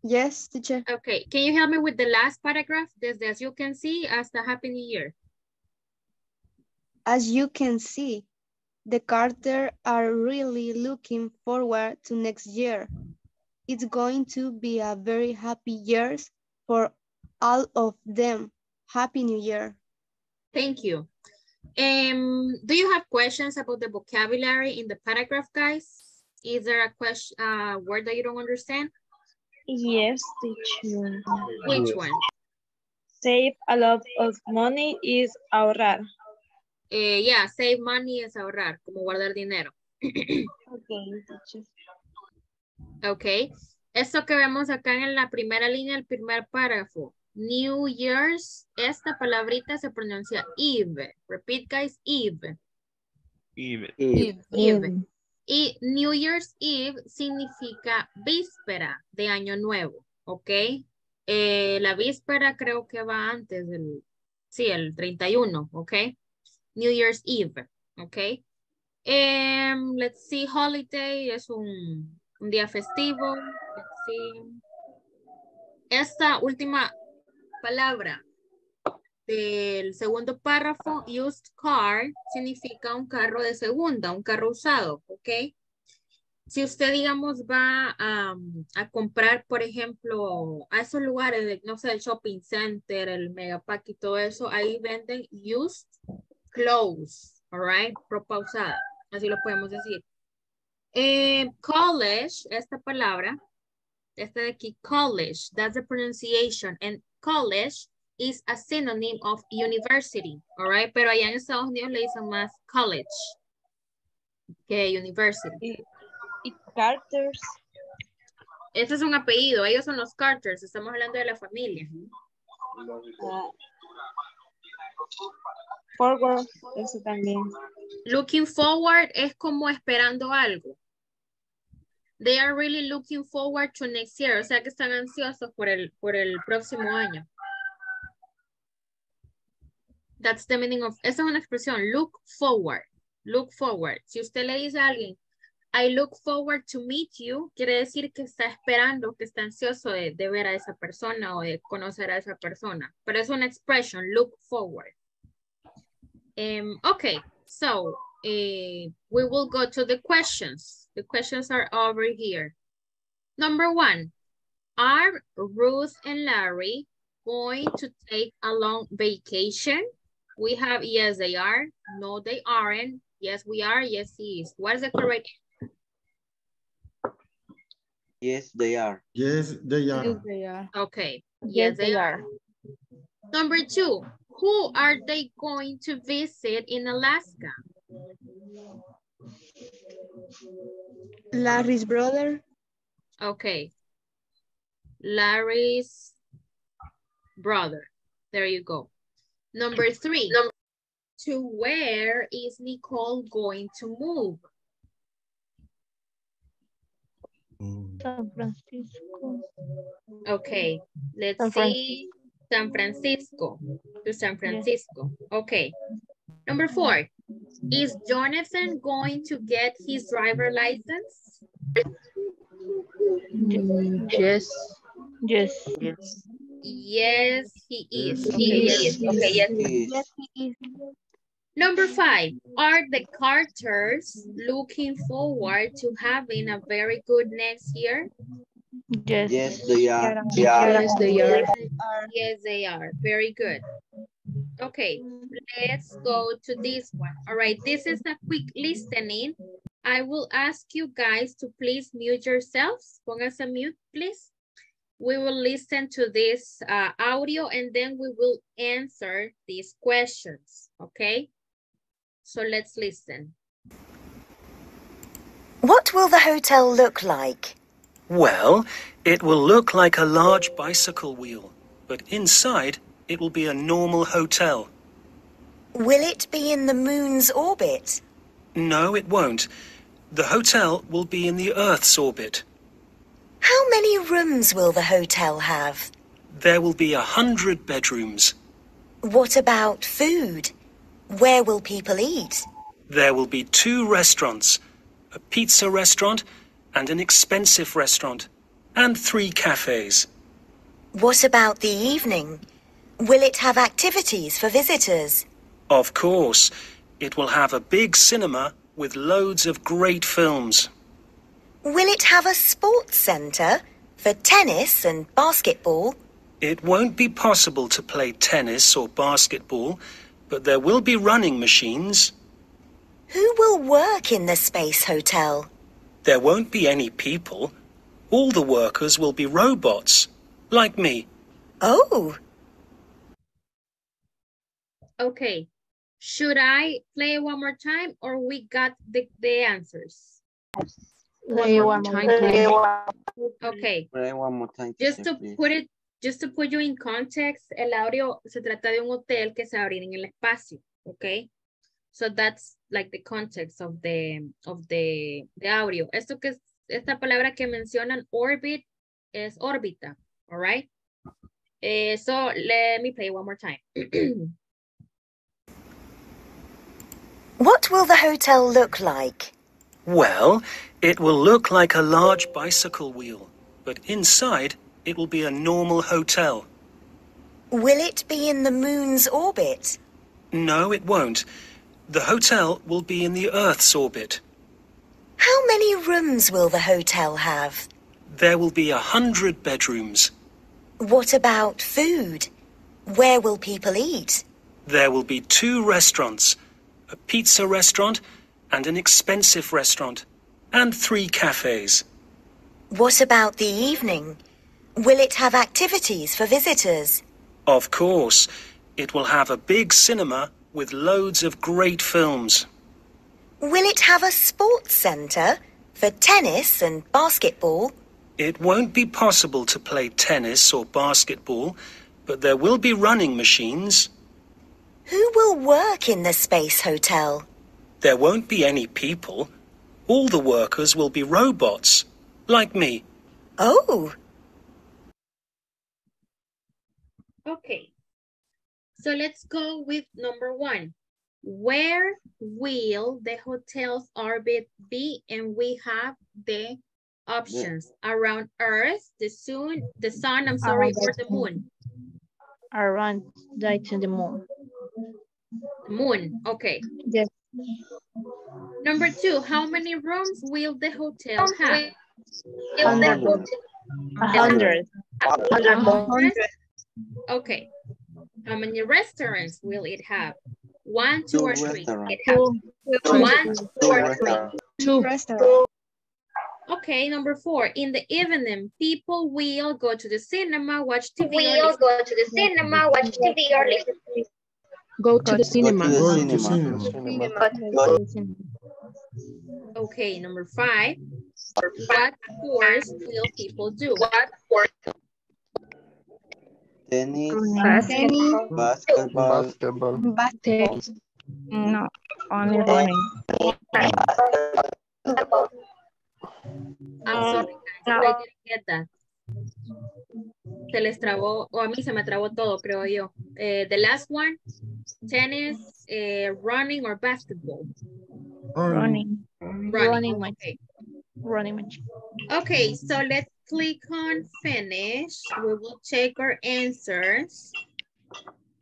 Yes, teacher. Okay, can you help me with the last paragraph? Desde as you can see, as the Happy New Year. As you can see, the Carter are really looking forward to next year. It's going to be a very happy years for all of them. Happy New Year. Thank you. Um, do you have questions about the vocabulary in the paragraph, guys? Is there a question, uh, word that you don't understand? Yes, teacher. Which one? Save a lot of money is ahorrar. Eh, yeah, save money es ahorrar, como guardar dinero. Okay, teacher. Ok. Esto que vemos acá en la primera línea, el primer párrafo. New Year's, esta palabrita se pronuncia Eve. Repeat, guys, Eve. Even. Eve. Eve. Y New Year's Eve significa víspera de Año Nuevo, ¿ok? Eh, la víspera creo que va antes del, sí, el 31, ¿ok? New Year's Eve, ¿ok? Em, let's see, holiday es un, un día festivo. Let's see. Esta última palabra del segundo párrafo, used car, significa un carro de segunda, un carro usado, ¿ok? Si usted, digamos, va a, a comprar, por ejemplo, a esos lugares, no sé, el shopping center, el megapack y todo eso, ahí venden used clothes, all right? Ropa usada, así lo podemos decir. Eh, college, esta palabra, esta de aquí, college, that's the pronunciation, and college is a synonym of university, all right? Pero allá en Estados Unidos le dicen más college que university. Y Carters. Este es un apellido, ellos son los Carters, estamos hablando de la familia. ah, forward, eso también. Looking forward es como esperando algo. They are really looking forward to next year, o sea que están ansiosos por el, por el próximo año. That's the meaning of, esa es una expresión, look forward, look forward. Si usted le dice a alguien, I look forward to meet you, quiere decir que está esperando, que está ansioso de, de ver a esa persona o de conocer a esa persona. Pero es una expression, look forward. Um, okay, so uh, we will go to the questions. The questions are over here. Number one, are Ruth and Larry going to take a long vacation? We have yes, they are. No, they aren't. Yes, we are. Yes, he is. What is the correct? Yes, they are. Yes, they are. Yes, they are. Okay. Yes, Yes, they are. Number two, who are they going to visit in Alaska? Larry's brother. Okay. Larry's brother. There you go. Number three, Number to where is Nicole going to move? San Francisco. Okay, let's San see. San Francisco. To San Francisco. Okay. Number four, is Jonathan going to get his driver license? Yes. Yes. Yes. Yes, he is. Yes, he yes. is. Okay, yes. Yes. Yes, he is. Number five, are the Carters looking forward to having a very good next year? Yes. Yes, they are. Yes, they are. Yes, they are. Very good. Okay, let's go to this one. All right, this is a quick listening. I will ask you guys to please mute yourselves. Pónganse mute, please. We will listen to this uh, audio and then we will answer these questions, okay? So let's listen. What will the hotel look like? Well, it will look like a large bicycle wheel, but inside it will be a normal hotel. Will it be in the moon's orbit? No, it won't. The hotel will be in the Earth's orbit. How many rooms will the hotel have? There will be a hundred bedrooms. What about food? Where will people eat? There will be two restaurants, a pizza restaurant and an expensive restaurant, and three cafes. What about the evening? Will it have activities for visitors? Of course, it will have a big cinema with loads of great films. Will it have a sports centre for tennis and basketball? It won't be possible to play tennis or basketball, but there will be running machines. Who will work in the space hotel? There won't be any people. All the workers will be robots, like me. Oh, Okay, should I play one more time or we got the, the answers? Play one more time. Okay, Play one more time. just to please. put it, just to put you in context, el audio se trata de un hotel que se va a abrir en el espacio, okay? So that's like the context of the, of the, the audio. Esto que es, esta palabra que mencionan orbit es órbita, all right? Eh, so let me play one more time. what will the hotel look like? Well, it will look like a large bicycle wheel, but inside it will be a normal hotel. Will it be in the moon's orbit? No, it won't. The hotel will be in the Earth's orbit. How many rooms will the hotel have? There will be a hundred bedrooms. What about food? Where will people eat? There will be two restaurants, a pizza restaurant and an expensive restaurant, and three cafes. What about the evening? Will it have activities for visitors? Of course, it will have a big cinema with loads of great films. Will it have a sports centre for tennis and basketball? It won't be possible to play tennis or basketball, but there will be running machines. Who will work in the space hotel? There won't be any people. All the workers will be robots, like me. Oh, Okay, so let's go with number one. Where will the hotel's orbit be? And we have the options around Earth, the sun, the sun, I'm sorry, or the moon. Around like to the moon. Moon, okay. Yes. Number two, how many rooms will the hotel have? Hundred. A hundred. A hundred. Okay. How many restaurants will it have? One, two, Two or three? restaurants. It has Two. one, two, Two or three. Two. restaurants. Okay, number four. In the evening, people will go to the cinema, watch TV. We'll or go to the cinema, watch TV or listen to Go to the cinema. Go to the cinema. Okay, number five. What sports will people do? What Tennis, Basketball. basketball, Basketball. Basketball. No, only running. I'm sorry, guys, I uh, didn't get that. Se les trabó, o a mí se me trabó todo, creo yo. Eh, the last one, tennis, eh, running or basketball? Running. Running, Running okay. running. Okay, so let's click on finish. We will check our answers.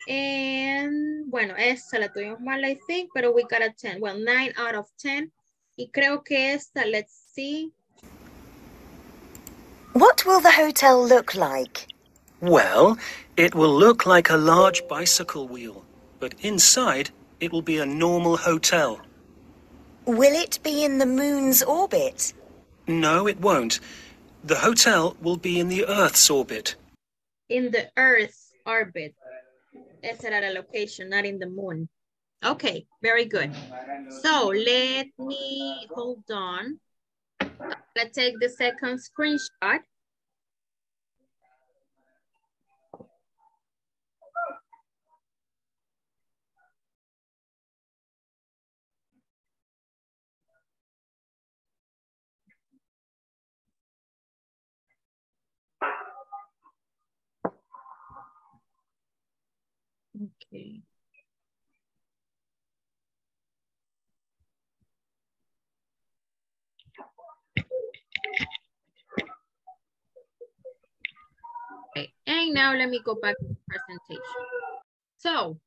And bueno, esta la tuvimos mal, I think, pero we got a 10. Well, 9 out of 10. Y creo que esta, let's see. What will the hotel look like? Well, it will look like a large bicycle wheel, but inside it will be a normal hotel. Will it be in the moon's orbit? No, it won't. The hotel will be in the Earth's orbit. In the Earth's orbit. Esa era la location, not in the moon. Okay, very good. So let me, hold on. Let's take the second screenshot. Okay. Now let me go back to the presentation. So,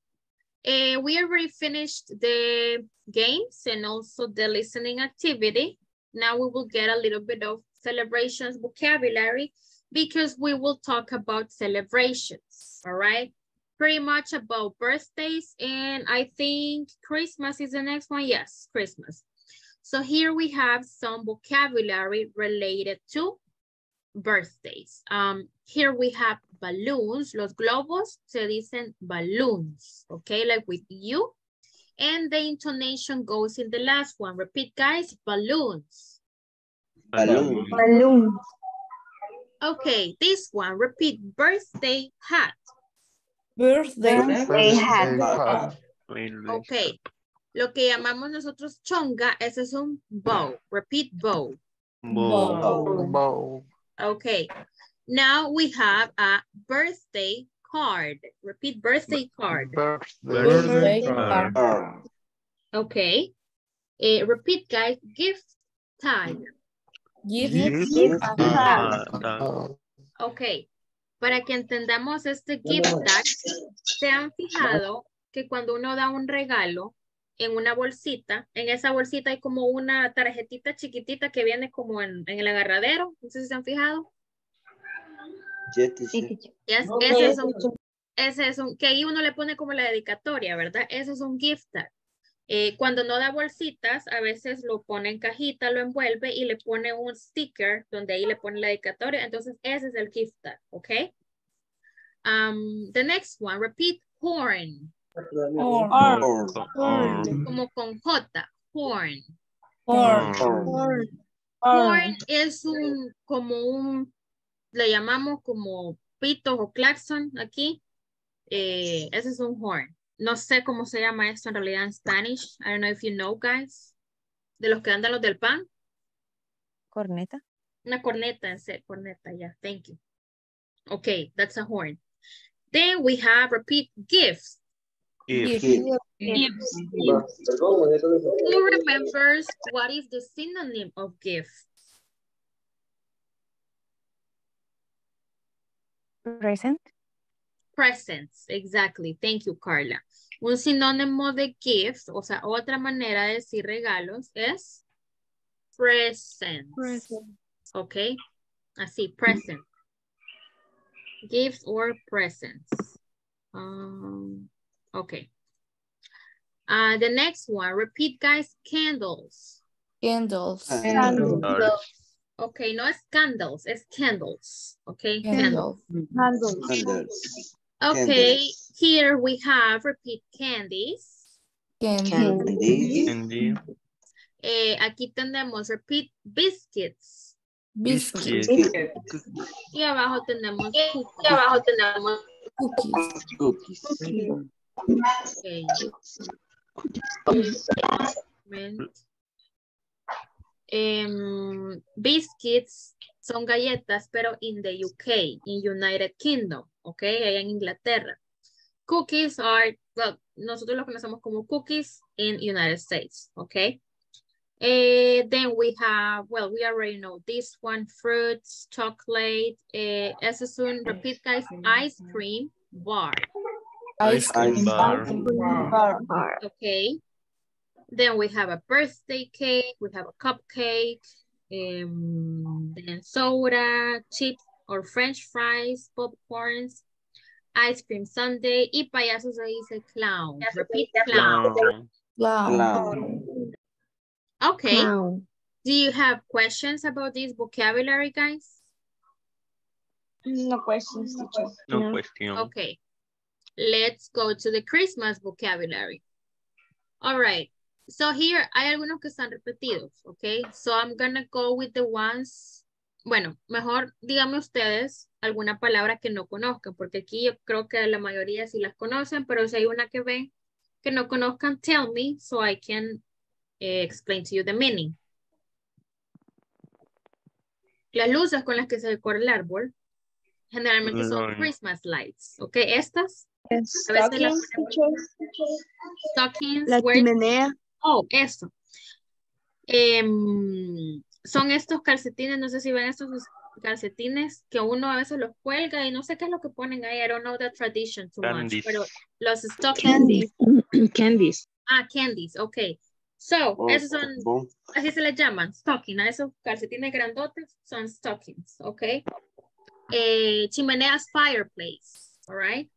uh, we already finished the games and also the listening activity. Now we will get a little bit of celebrations vocabulary because we will talk about celebrations, all right? Pretty much about birthdays and I think Christmas is the next one. Yes, Christmas. So here we have some vocabulary related to birthdays. Um, here we have balloons. Los globos se dicen balloons, okay, like with you. And the intonation goes in the last one. Repeat, guys, balloons. Balloons. Balloon. Okay, this one, repeat, birthday hat. Birthday. Birthday hat. hat. Okay, lo que llamamos nosotros chonga, ese es un bow. Repeat, bow. Bow. Bow. Okay, now we have a birthday card. Repeat, birthday card. Birthday. card, Okay. Eh, repeat, guys. Gift tag. Gift Uh, Ok. Para que entendamos este gift tag, se han fijado que cuando uno da un regalo en una bolsita, en esa bolsita hay como una tarjetita chiquitita que viene como en, en el agarradero. No sé si se han fijado. Yes, teacher. Yes, ese es un, ese es un, que ahí uno le pone como la dedicatoria, ¿verdad? Ese es un gift tag. Eh, cuando no da bolsitas, a veces lo pone en cajita, lo envuelve y le pone un sticker donde ahí le pone la dedicatoria. Entonces, ese es el gift tag, ¿ok? Um, the next one, repeat, horn. Horn. Como con J, horn. Horn. Horn es un, como un, le llamamos como pitos o claxon aquí. Eh, ese es un horn. No sé cómo se llama esto en realidad en Spanish. I don't know if you know, guys. De los que andan los del pan. Corneta. Una corneta, en serio, corneta, yeah, thank you. Okay, that's a horn. Then we have, repeat, gifts. Gift. Gifts. Who remembers what is the synonym of gift? Present. Presents, exactly. Thank you, Carla. Un sinónimo de gift, o sea, otra manera de decir regalos es presents. Ok, así, present. Gifts or presents. Um, okay. Uh, the next one, repeat guys, candles. Candles. Candles. Okay, no es candles, es candles. Okay, candles. Candles. Candles. Okay, Candles. here we have repeat candies. Candies. Candy. Eh, aquí tenemos repeat biscuits. Biscuit. Y abajo tenemos cookies. Y abajo tenemos Cookies. Okay. Moment. Em, biscuits son galletas, pero in the UK, in United Kingdom, ok, allá en Inglaterra. Cookies are, well, nosotros lo conocemos como cookies in United States, ok. Eh, then we have, well, we already know this one, fruits, chocolate, eh, eso es un, repeat guys, ice cream bar. Ice cream bar. Okay. Then we have a birthday cake, we have a cupcake, um, then soda, chips or french fries, popcorns, ice cream sundae, y payaso se dice clown. Repeat clown. Clown. Clown. Okay. Do you have questions about this vocabulary, guys? No questions, teacher. No question. Okay. Let's go to the Christmas vocabulary. All right. So here hay algunos que están repetidos, okay? So I'm gonna go with the ones, bueno, mejor díganme ustedes alguna palabra que no conozcan, porque aquí yo creo que la mayoría sí las conocen, pero si hay una que ven que no conozcan, tell me so I can eh, explain to you the meaning. Las luces con las que se decora el árbol generalmente son. Christmas lights, ¿ok? Estas a veces las Stockings, stockings, La where- chimenea. Oh, esto. Em, son estos calcetines, no sé si ven estos calcetines que uno a veces los cuelga y no sé qué es lo que ponen ahí. I don't know the tradition too much. Pero los stockings. Candies. Candies. Ah, candies, ok. So, Oh, esos son, oh, así se les llaman, stocking. A esos calcetines grandotes son stockings, ok. Eh, chimeneas fireplace, all right.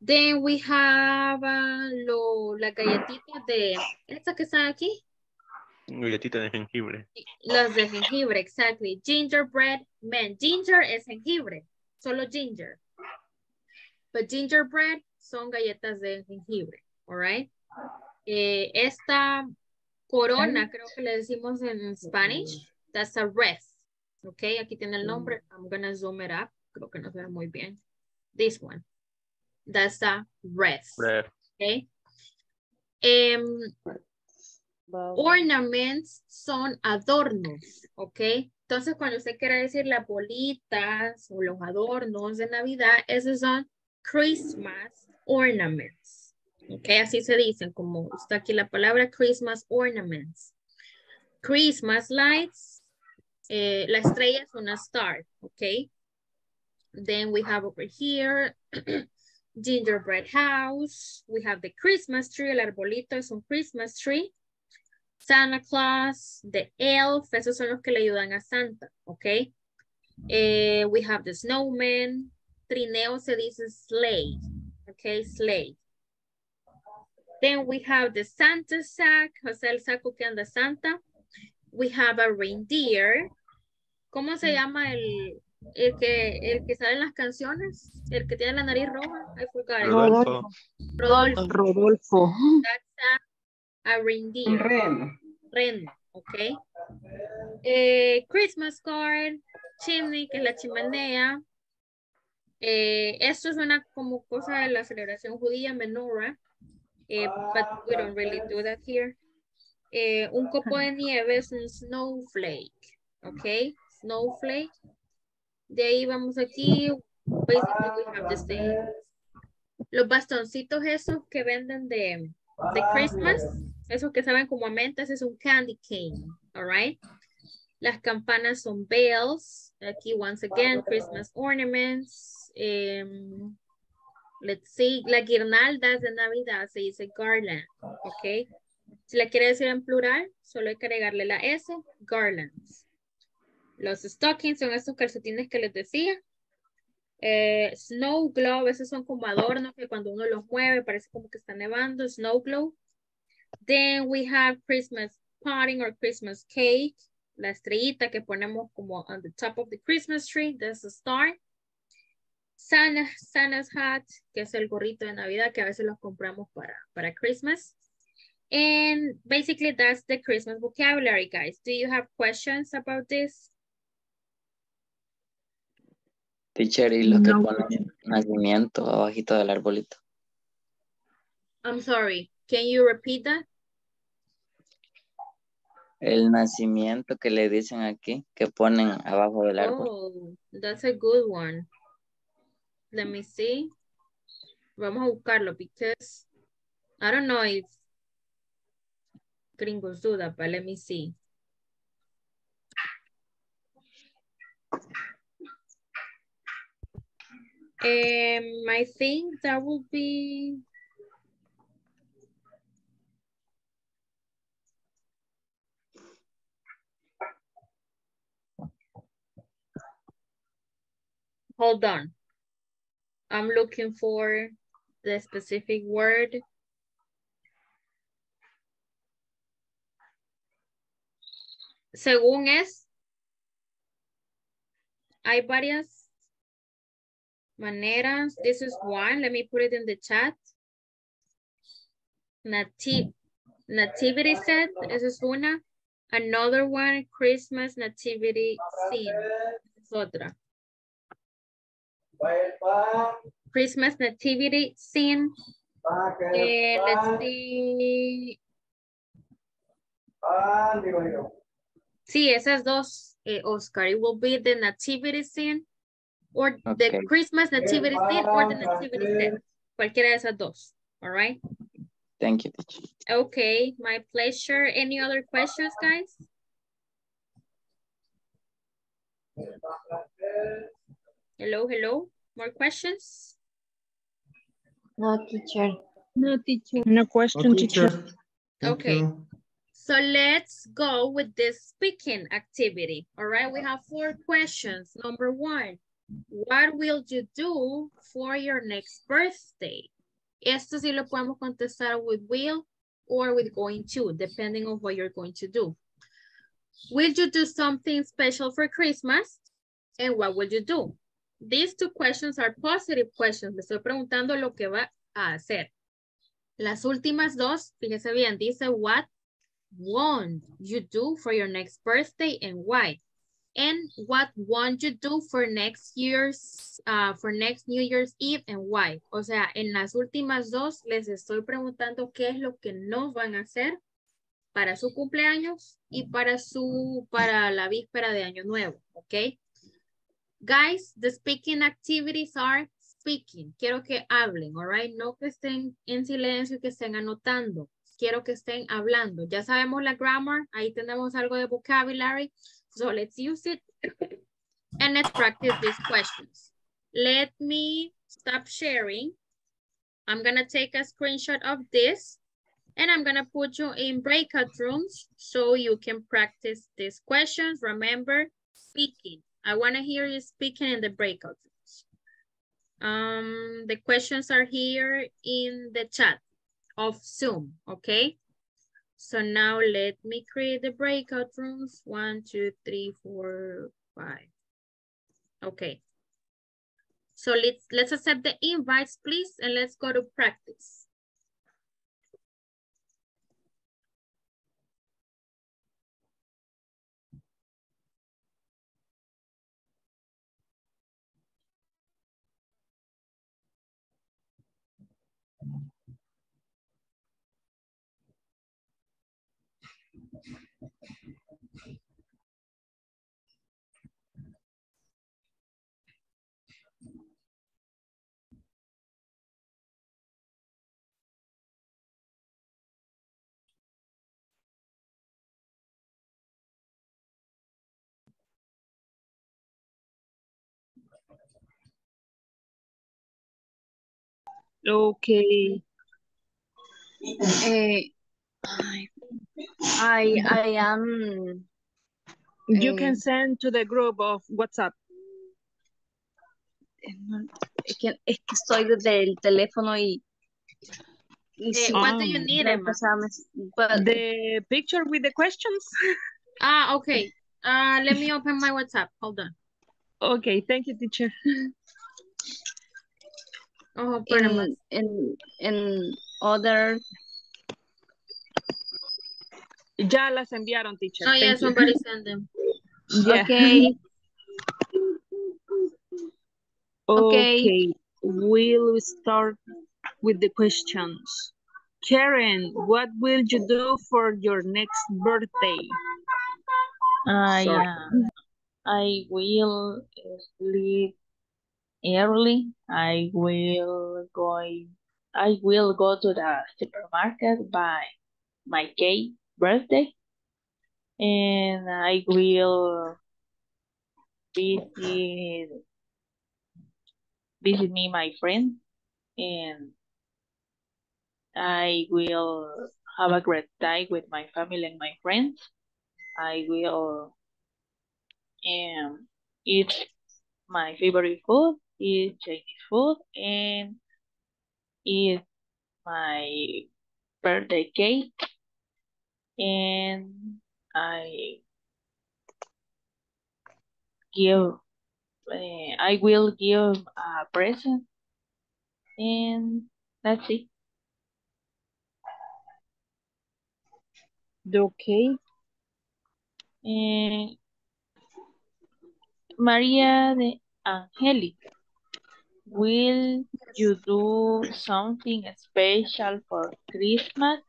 Then we have uh, lo, la galletita de, estas que están aquí, Galletita de jengibre. las de jengibre, exactly. Gingerbread man. Ginger es jengibre, solo ginger. But gingerbread son galletas de jengibre, all right. Eh, esta corona, creo que le decimos en Spanish, that's a wreath. Ok, aquí tiene el nombre. I'm gonna zoom it up. Creo que no se ve muy bien. This one. That's a wreath. Bread. Okay. Em, ornaments son adornos, ¿ok? Entonces, cuando usted quiera decir las bolitas o los adornos de Navidad, esos son Christmas ornaments, ¿ok? Así se dicen, como está aquí la palabra Christmas ornaments. Christmas lights, eh, la estrella es una star, ¿ok? Then we have over here gingerbread house. We have the Christmas tree, el arbolito es un Christmas tree. Santa Claus, the elf, esos son los que le ayudan a Santa, ¿ok? Eh, we have the snowman, trineo se dice sleigh, ¿ok? Sleigh. Then we have the Santa sack, o sea, el saco que anda Santa. We have a reindeer. ¿Cómo se llama el, el que, el que sale en las canciones? El que tiene la nariz roja. I forgot. Rodolfo. Rodolfo. Rodolfo. That's a, a reindeer. Reno. Reno, ok. Eh, Christmas card, chimney, que es la chimenea. Eh, esto suena como cosa de la celebración judía, menorah, eh, but we don't really do that here. Eh, un copo de nieve es un snowflake, ok, snowflake. De ahí vamos aquí, basically we have the same. Los bastoncitos esos que venden de, de Christmas, esos que saben como a menta, ese es un candy cane, all right? Las campanas son bells. Aquí, once again, Christmas ornaments. em, let's see, las guirnaldas de Navidad se dice garland, ¿ok? Si la quiere decir en plural, solo hay que agregarle la S, garlands. Los stockings son estos calcetines que les decía. Eh, snow globe, esos son como adornos que cuando uno los mueve parece como que está nevando, snow globe. Then we have Christmas pudding or Christmas cake, la estrellita que ponemos como on the top of the Christmas tree, that's the star. Santa, Santa's hat, que es el gorrito de Navidad que a veces los compramos para, para Christmas. And basically that's the Christmas vocabulary, guys. Do you have questions about this? Teacher, y los que No. ponen nacimiento abajito del arbolito. I'm sorry, can you repeat that? El nacimiento que le dicen aquí, que ponen abajo del árbol. Oh, that's a good one. Let me see. Vamos a buscarlo because I don't know if gringos do that, but let me see. Um, I think that will be Hold on. I'm looking for the specific word. Según es, hay varias maneras. This is one. Let me put it in the chat. Nati nativity set. Esa es una. Another one, Christmas nativity scene. Es otra. Christmas nativity scene. Eh, let's see. Sí, esas dos, eh, Oscar. It will be the nativity scene or the Christmas nativity scene or the nativity set. Cualquiera de esas dos. All right. Thank you, teacher. Okay, my pleasure. Any other questions, guys? Hello, hello. More questions? No, teacher. No, teacher. No question, teacher. Okay. So let's go with this speaking activity. All right, we have four questions. Number one, what will you do for your next birthday? Esto sí lo podemos contestar with will or with going to, depending on what you're going to do. Will you do something special for Christmas? And what will you do? These two questions are positive questions. Le estoy preguntando lo que va a hacer. Las últimas dos, fíjese bien, dice what won't you do for your next birthday and why? And what won't you do for next year's, uh, for next New Year's Eve and why? O sea, en las últimas dos les estoy preguntando qué es lo que no van a hacer para su cumpleaños y para su, para la víspera de Año Nuevo, ¿ok? Guys, the speaking activities are speaking. Quiero que hablen, all right? No que estén en silencio, que estén anotando. Quiero que estén hablando. Ya sabemos la grammar. Ahí tenemos algo de vocabulary. So let's use it. And let's practice these questions. Let me stop sharing. I'm to take a screenshot of this. And I'm to put you in breakout rooms so you can practice these questions. Remember, speaking. I want to hear you speaking in the breakout rooms. Um, the questions are here in the chat of Zoom, okay? So now let me create the breakout rooms. One, two, three, four, five. Okay. So let's let's accept the invites, please, and let's go to practice. Okay. Eh, I, I am. You eh, can send to the group of WhatsApp. Es que, es que estoy desde el teléfono y... y Eh, sí, what do you need, me Emma? but- The picture with the questions? Ah, okay. Uh, let me open my WhatsApp. Hold on. Okay, thank you, teacher. Oh, espérame. in, in, in other... Ya las enviaron, teacher. Oh, yeah, Thank you. somebody send them. Yeah. Okay. Okay. Okay. We'll start with the questions. Karen, what will you do for your next birthday? I, Sorry. uh, I will sleep early. I will go. I will go to the supermarket by my cake birthday, and I will visit visit me my friend, and I will have a great time with my family and my friends. I will um, eat my favorite food, eat Chinese food, and eat my birthday cake. And I give, uh, I will give a present, and that's it. Okay. And Maria de Angeli, will you do something special for Christmas?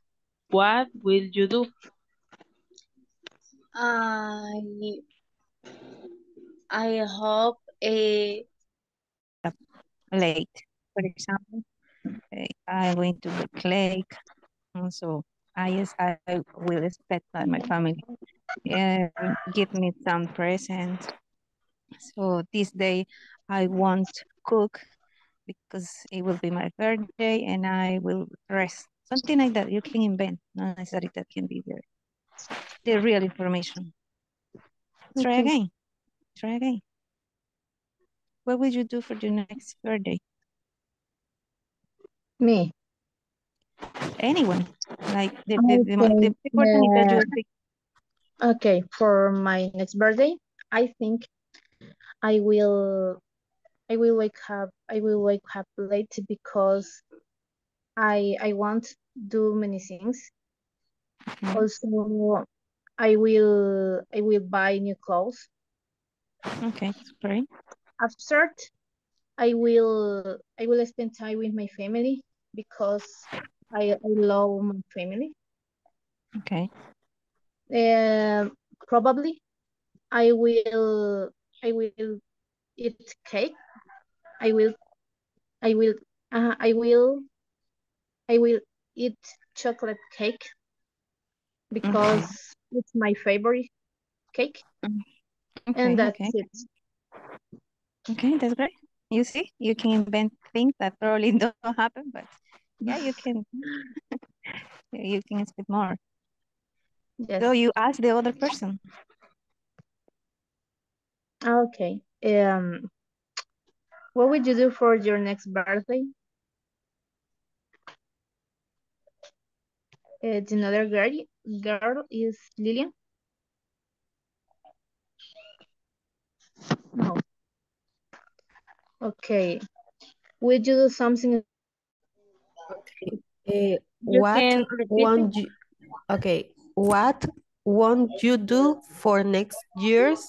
What will you do? I I hope a late. For example, eh, I'm going to the cake. and So I guess I will expect that my family uh, give me some presents. So this day I won't cook because it will be my birthday and I will rest. Something like that. You can invent. Not necessarily that can be the, the real information. Try Okay. again. Try again. What will you do for your next birthday? Me. Anyone. Like the, the, the, the important that you. Okay, for my next birthday, I think I will I will wake up I will wake up late because I I want do many things. Also, I will I will buy new clothes. Okay, great. After, I will I will spend time with my family because I, I love my family. Okay. Um, probably I will I will eat cake. I will I will uh, I will I will eat chocolate cake because it's my favorite cake. Okay, And that's okay. it. Okay, that's great. You see, you can invent things that probably don't happen, but yeah, you can you can expect more. Yes. So you ask the other person. Okay. Um, what would you do for your next birthday? Uh, the another girl, girl is Lilian. No. Okay. Would you do something? Eh, You what won't you, okay, what won't you do for next year's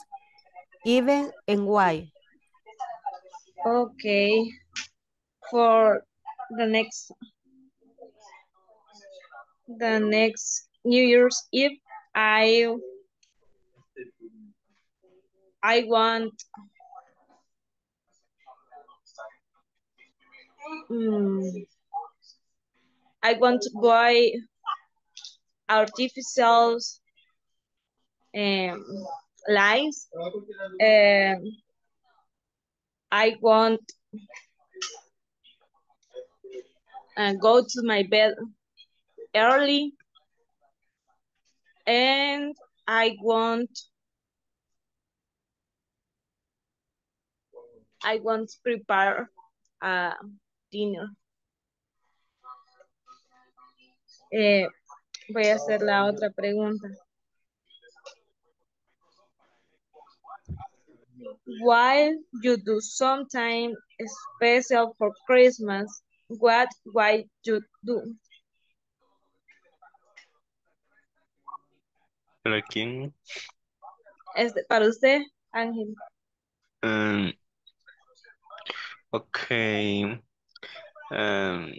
even and why? Okay. For the next the next New Year's Eve, I I want mm, I want to buy artificial um, lights. Um, I want and go to my bed early and I want I want prepare a dinner. Eh, voy a hacer la otra pregunta. While you do something special for Christmas, what why you do? ¿Para quién? Este, para usted, Ángel. Um, okay. Um,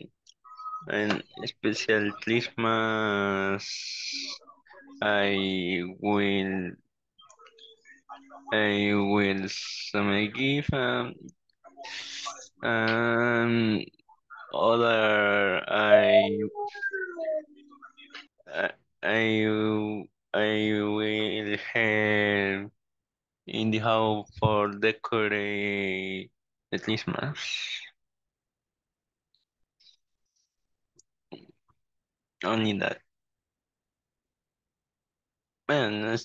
and special Christmas, I will, I will some give um, um, other I, I, I, will have in the house for decorate the Christmas. Only that. Man,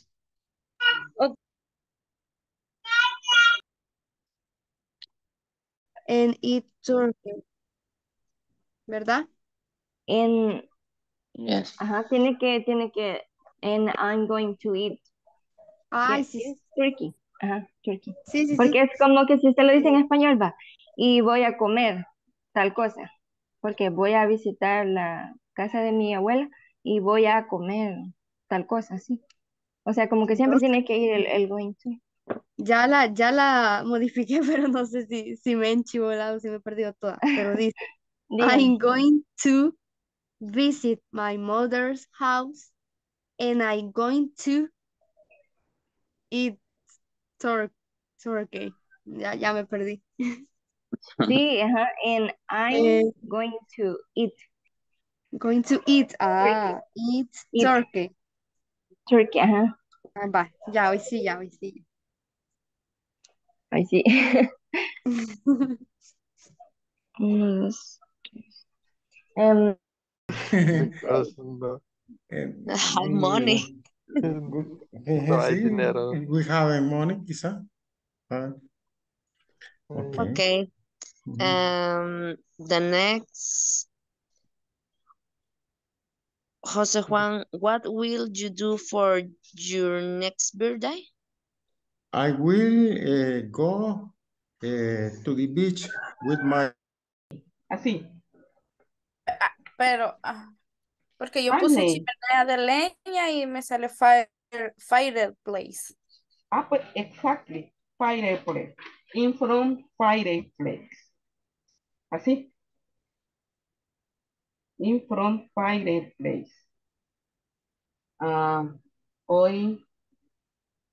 And eat turkey. ¿Verdad? En, Yes. ajá, tiene que, tiene que, and I'm going to eat. Ay, Yes, sí. yes, turkey. Ajá, turkey. Sí, sí, Porque sí. es como que si usted lo dice en español, va, y voy a comer tal cosa, porque voy a visitar la casa de mi abuela y voy a comer tal cosa, sí. O sea, como que siempre tiene que ir el, el going to. Ya la, ya la modifiqué, pero no sé si, si me he enchivolado, si me he perdido toda. Pero dice. I'm going to visit my mother's house and I'm going to eat tur- turkey. Ya, ya me perdí. Sí, ajá, and I'm Eh, going to eat going to eat. Ah, eat Eat. turkey. turkey, ajá. Ah, va, ya, hoy sí, ya, hoy sí. Ay, see. Uno, dos, tres. Em, Because no, money. no hay dinero. We have money, quizá. Ah, okay. Okay. Um, the next, Jose Juan, what will you do for your next birthday? I will uh, go uh, to the beach with my Así. Pero, ah, porque yo puse chimenea de leña y me sale fire, fireplace. Ah, pues, exactly. Fireplace. In front fireplace. Así. In front fireplace. Ah, hoy,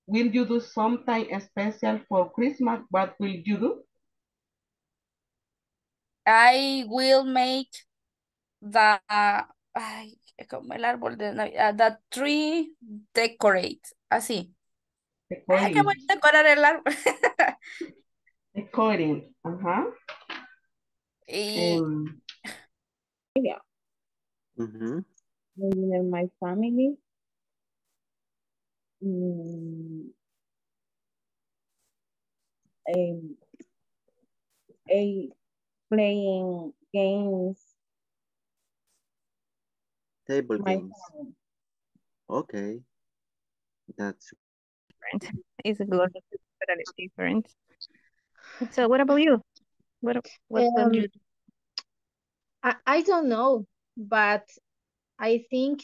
will you do something special for Christmas? What will you do? I will make the, ay, como el árbol de Navidad, the tree decorate, así. Ay, que voy a decorar el árbol. Decorating. Ajá. Y Em, Mhm. in my family. Mm, um, a playing games. Table My games. Okay. That's different. It's a little bit different. So what about you? What what will Um, you do? I, I don't know, but I think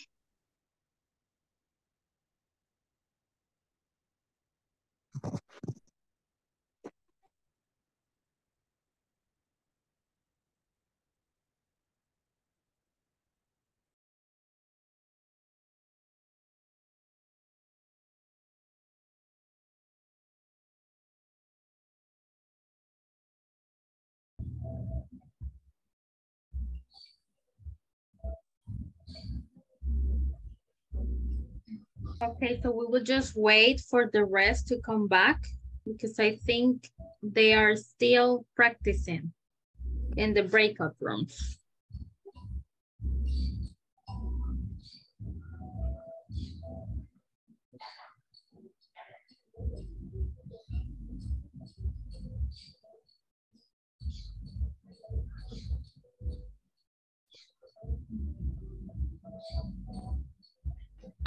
Okay, so we will just wait for the rest to come back because I think they are still practicing in the breakout rooms.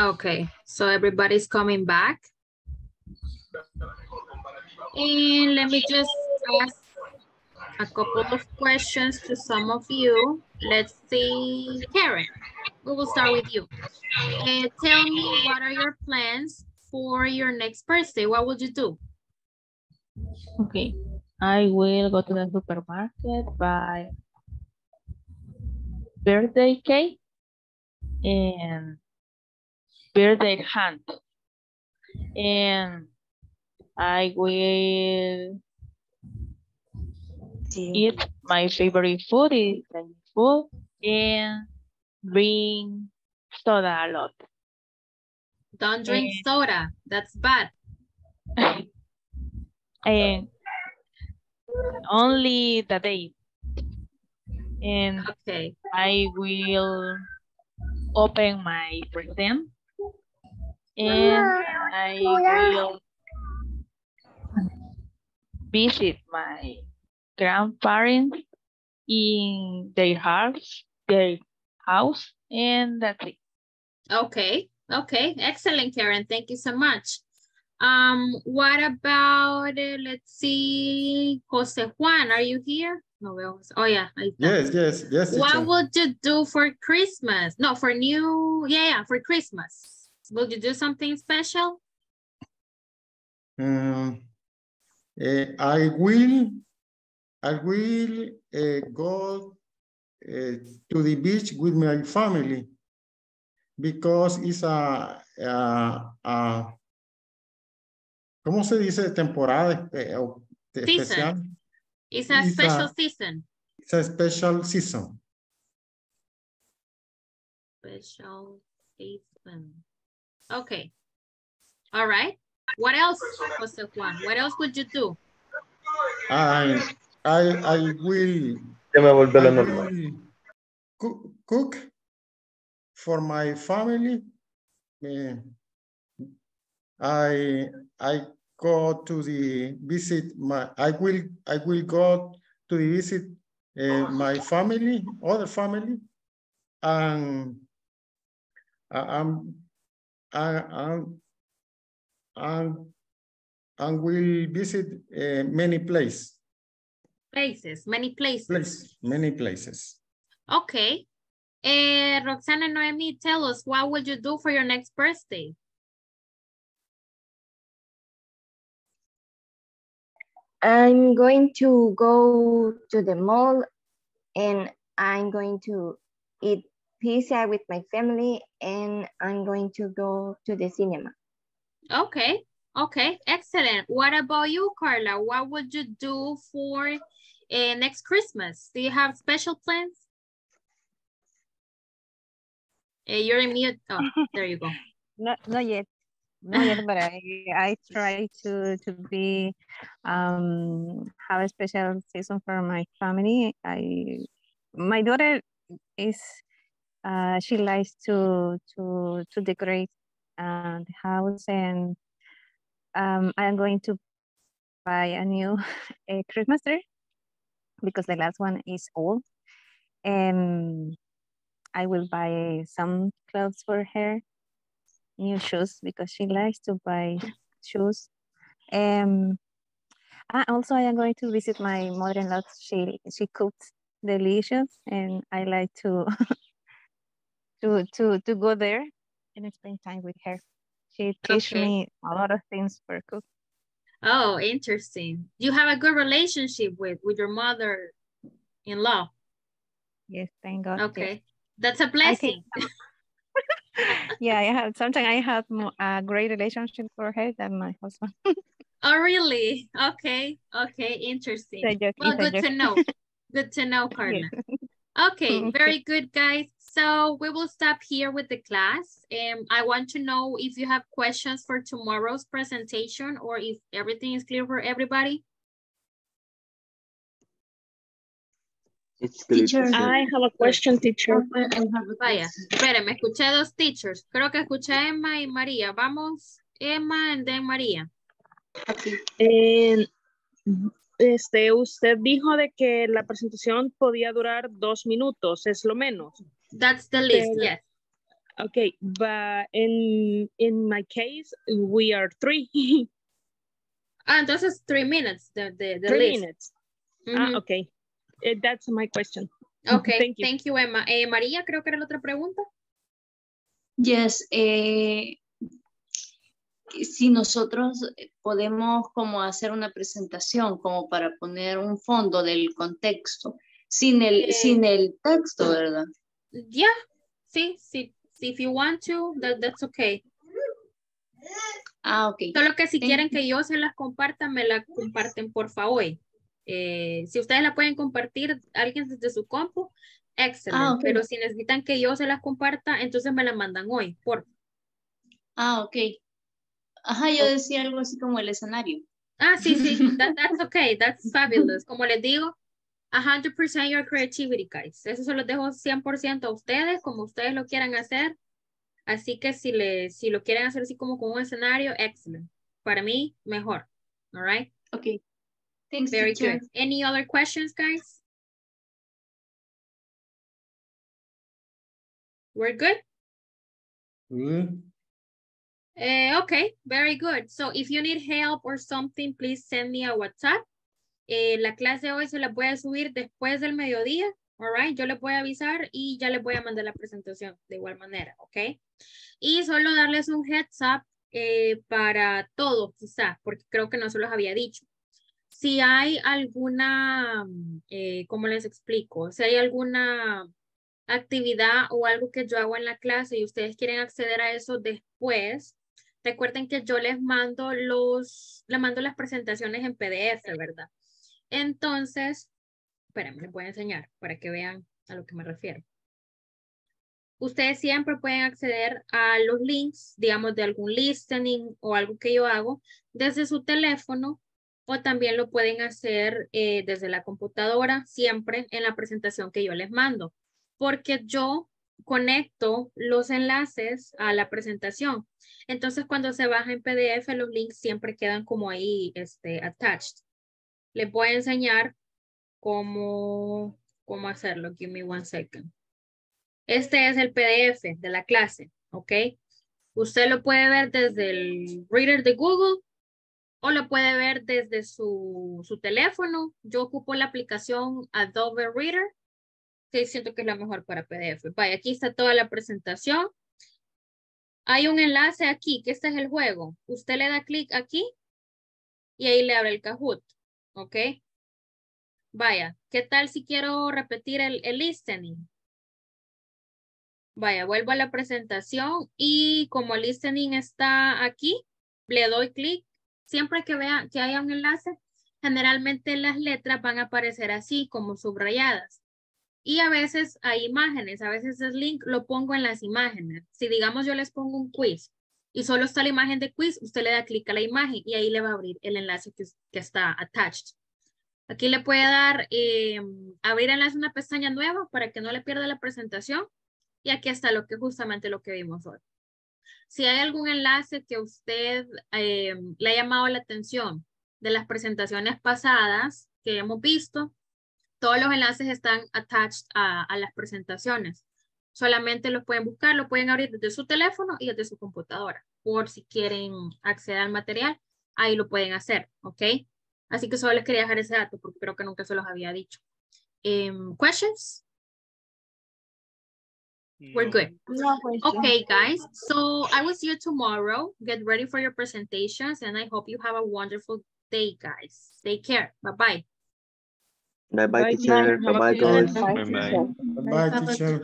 Okay, so everybody's coming back. And let me just ask a couple of questions to some of you. Let's see, Karen, we will start with you. Uh, tell me what are your plans for your next birthday? What would you do? Okay, I will go to the supermarket, buy birthday cake and birthday hand. And I will eat my favorite food is Chinese food and bring soda a lot. Don't drink Eh. soda, that's bad. And only the day. And okay. I will open my present and I will visit my grandparents in their house, their house, and that's it. Okay, okay, excellent, Karen. Thank you so much. Um, what about, uh, let's see, Jose Juan, are you here? No veo. Jose- Oh, yeah. ahí está. Yes, yes, yes. What would you do for Christmas? No, for new, yeah, yeah, for Christmas. Will you do something special? Mm, eh, I will, I will eh, go eh, to the beach with my family because it's a, a, a- ¿cómo se dice? Temporada espe- Season. especial. It's a It's special a- season. It's a special season. Special season. Okay. All right. What else, Jose Juan? What else would you do? I, I, I will Ya me volvió I normal. will coo- cook for my family. Eh, I I go to the visit my I will I will go to the visit eh, my family, other family, and I- I'm I I'm and and will visit eh, many places, Places, many places. place, many places. Okay. Eh, Roxana and Noemi, tell us, what would you do for your next birthday? I'm going to go to the mall and I'm going to eat pizza with my family and I'm going to go to the cinema. Okay, okay, excellent. What about you, Carla? What would you do for uh, next Christmas? Do you have special plans? Eh, you're in mute. Oh, there you go. Not not yet. Not yet, but I I try to to be um have a special season for my family. I my daughter is uh she likes to to to decorate uh, the house and um I am going to buy a new a Christmas tree because the last one is old and I will buy some clothes for her new shoes because she likes to buy shoes. Um, ah, also, I am going to visit my mother-in-law. She she cooks delicious, and I like to to to to go there and spend time with her. She teach Okay. me a lot of things for cook. Oh, interesting. You have a good relationship with, with your mother-in-law. Yes, thank God. yes. Okay, that's a blessing. yeah, I have sometimes I have a great relationship for her than my husband. Oh, really? Okay, okay, interesting. It's a joke, Well, good to know. Good to know, Carla. Yes. Okay. very good, guys. So we will stop here with the class. Um, I want to know if you have questions for tomorrow's presentation or if everything is clear for everybody. It's clear, Teacher. I have a question, teacher. Vaya, espérame, escuché dos teachers. Creo que escuché a Emma y María. Vamos, Emma and then María. Eh, este, usted dijo de que la presentación podía durar dos minutos, es lo menos. That's the list, Pero- yes. Okay, but in in my case, we are three. Ah, entonces three minutes, the, the, the three list. minutes. Ah, okay. Eh, that's my question. Okay, Thank you. thank you, Emma. Eh, María, creo que era la otra pregunta. Yes, eh, si nosotros podemos como hacer una presentación como para poner un fondo del contexto, sin el, Eh, sin el texto, ¿verdad? Yeah, sí, sí, if you want to, that, that's okay. Ah, ok. Solo que si Thank quieren you. que yo se las comparta, me la comparten por favor. Eh, si ustedes la pueden compartir alguien desde su compu, excelente. Ah. Pero si necesitan que yo se las comparta, entonces me la mandan hoy, por Ah, ok. Ajá, yo decía algo así como el escenario. Ah, sí, sí, that- that's okay, that's fabulous. Como les digo, 100% your creativity, guys. Eso se los dejo 100% a ustedes, como ustedes lo quieran hacer. Así que si, le, si lo quieren hacer así como con un escenario, excellent. Para mí, mejor. All right? Okay. Thanks, Very teacher. good. Any other questions, guys? We're good? Eh, okay, very good. So if you need help or something, please send me a WhatsApp. Eh, la clase de hoy se la voy a subir después del mediodía, all right? Yo les voy a avisar y ya les voy a mandar la presentación de igual manera, ¿ok? Y solo darles un heads up eh, para todos, quizás, porque creo que no se los había dicho. Si hay alguna, mm, eh, ¿cómo les explico? Si hay alguna actividad o algo que yo hago en la clase y ustedes quieren acceder a eso después, recuerden que yo les mando los, les mando las presentaciones en PDF, ¿verdad? Entonces, espérenme, les voy a enseñar para que vean a lo que me refiero. Ustedes siempre pueden acceder a los links, digamos, de algún listening o algo que yo hago desde su teléfono o también lo pueden hacer eh, desde la computadora, siempre en la presentación que yo les mando porque yo conecto los enlaces a la presentación. Entonces, cuando se baja en PDF, los links siempre quedan como ahí, este, attached. Les voy a enseñar cómo, cómo hacerlo. Give me one second. Este es el PDF de la clase, ¿ok? Usted lo puede ver desde el reader de Google o lo puede ver desde su, su teléfono. Yo ocupo la aplicación Adobe Reader que siento que es la mejor para PDF. Vaya, aquí está toda la presentación. Hay un enlace aquí, que este es el juego. Usted le da clic aquí y ahí le abre el Kahoot, ¿ok? Vaya, ¿qué tal si quiero repetir el, listening? Vaya, vuelvo a la presentación y como listening está aquí, le doy clic. Siempre que vea que haya un enlace, generalmente las letras van a aparecer así, como subrayadas. Y a veces hay imágenes, a veces el link lo pongo en las imágenes. Si digamos yo les pongo un quiz y solo está la imagen de quiz, usted le da clic a la imagen y ahí le va a abrir el enlace que, está attached. Aquí le puede dar eh, abrir enlace una pestaña nueva para que no le pierda la presentación. Y aquí está lo que justamente lo que vimos hoy. Si hay algún enlace que usted eh, le ha llamado la atención de las presentaciones pasadas que hemos visto, todos los enlaces están attached a, las presentaciones. Solamente los pueden buscar, lo pueden abrir desde su teléfono y desde su computadora. Por si quieren acceder al material, ahí lo pueden hacer, ¿ok? Así que solo les quería dejar ese dato porque creo que nunca se los había dicho. Um, questions? We're good. No. Okay, guys. So I will see you tomorrow. Get ready for your presentations and I hope you have a wonderful day, guys. Take care. Bye-bye. Bye bye, teacher. Bye bye, guys. Bye bye. Bye, teacher.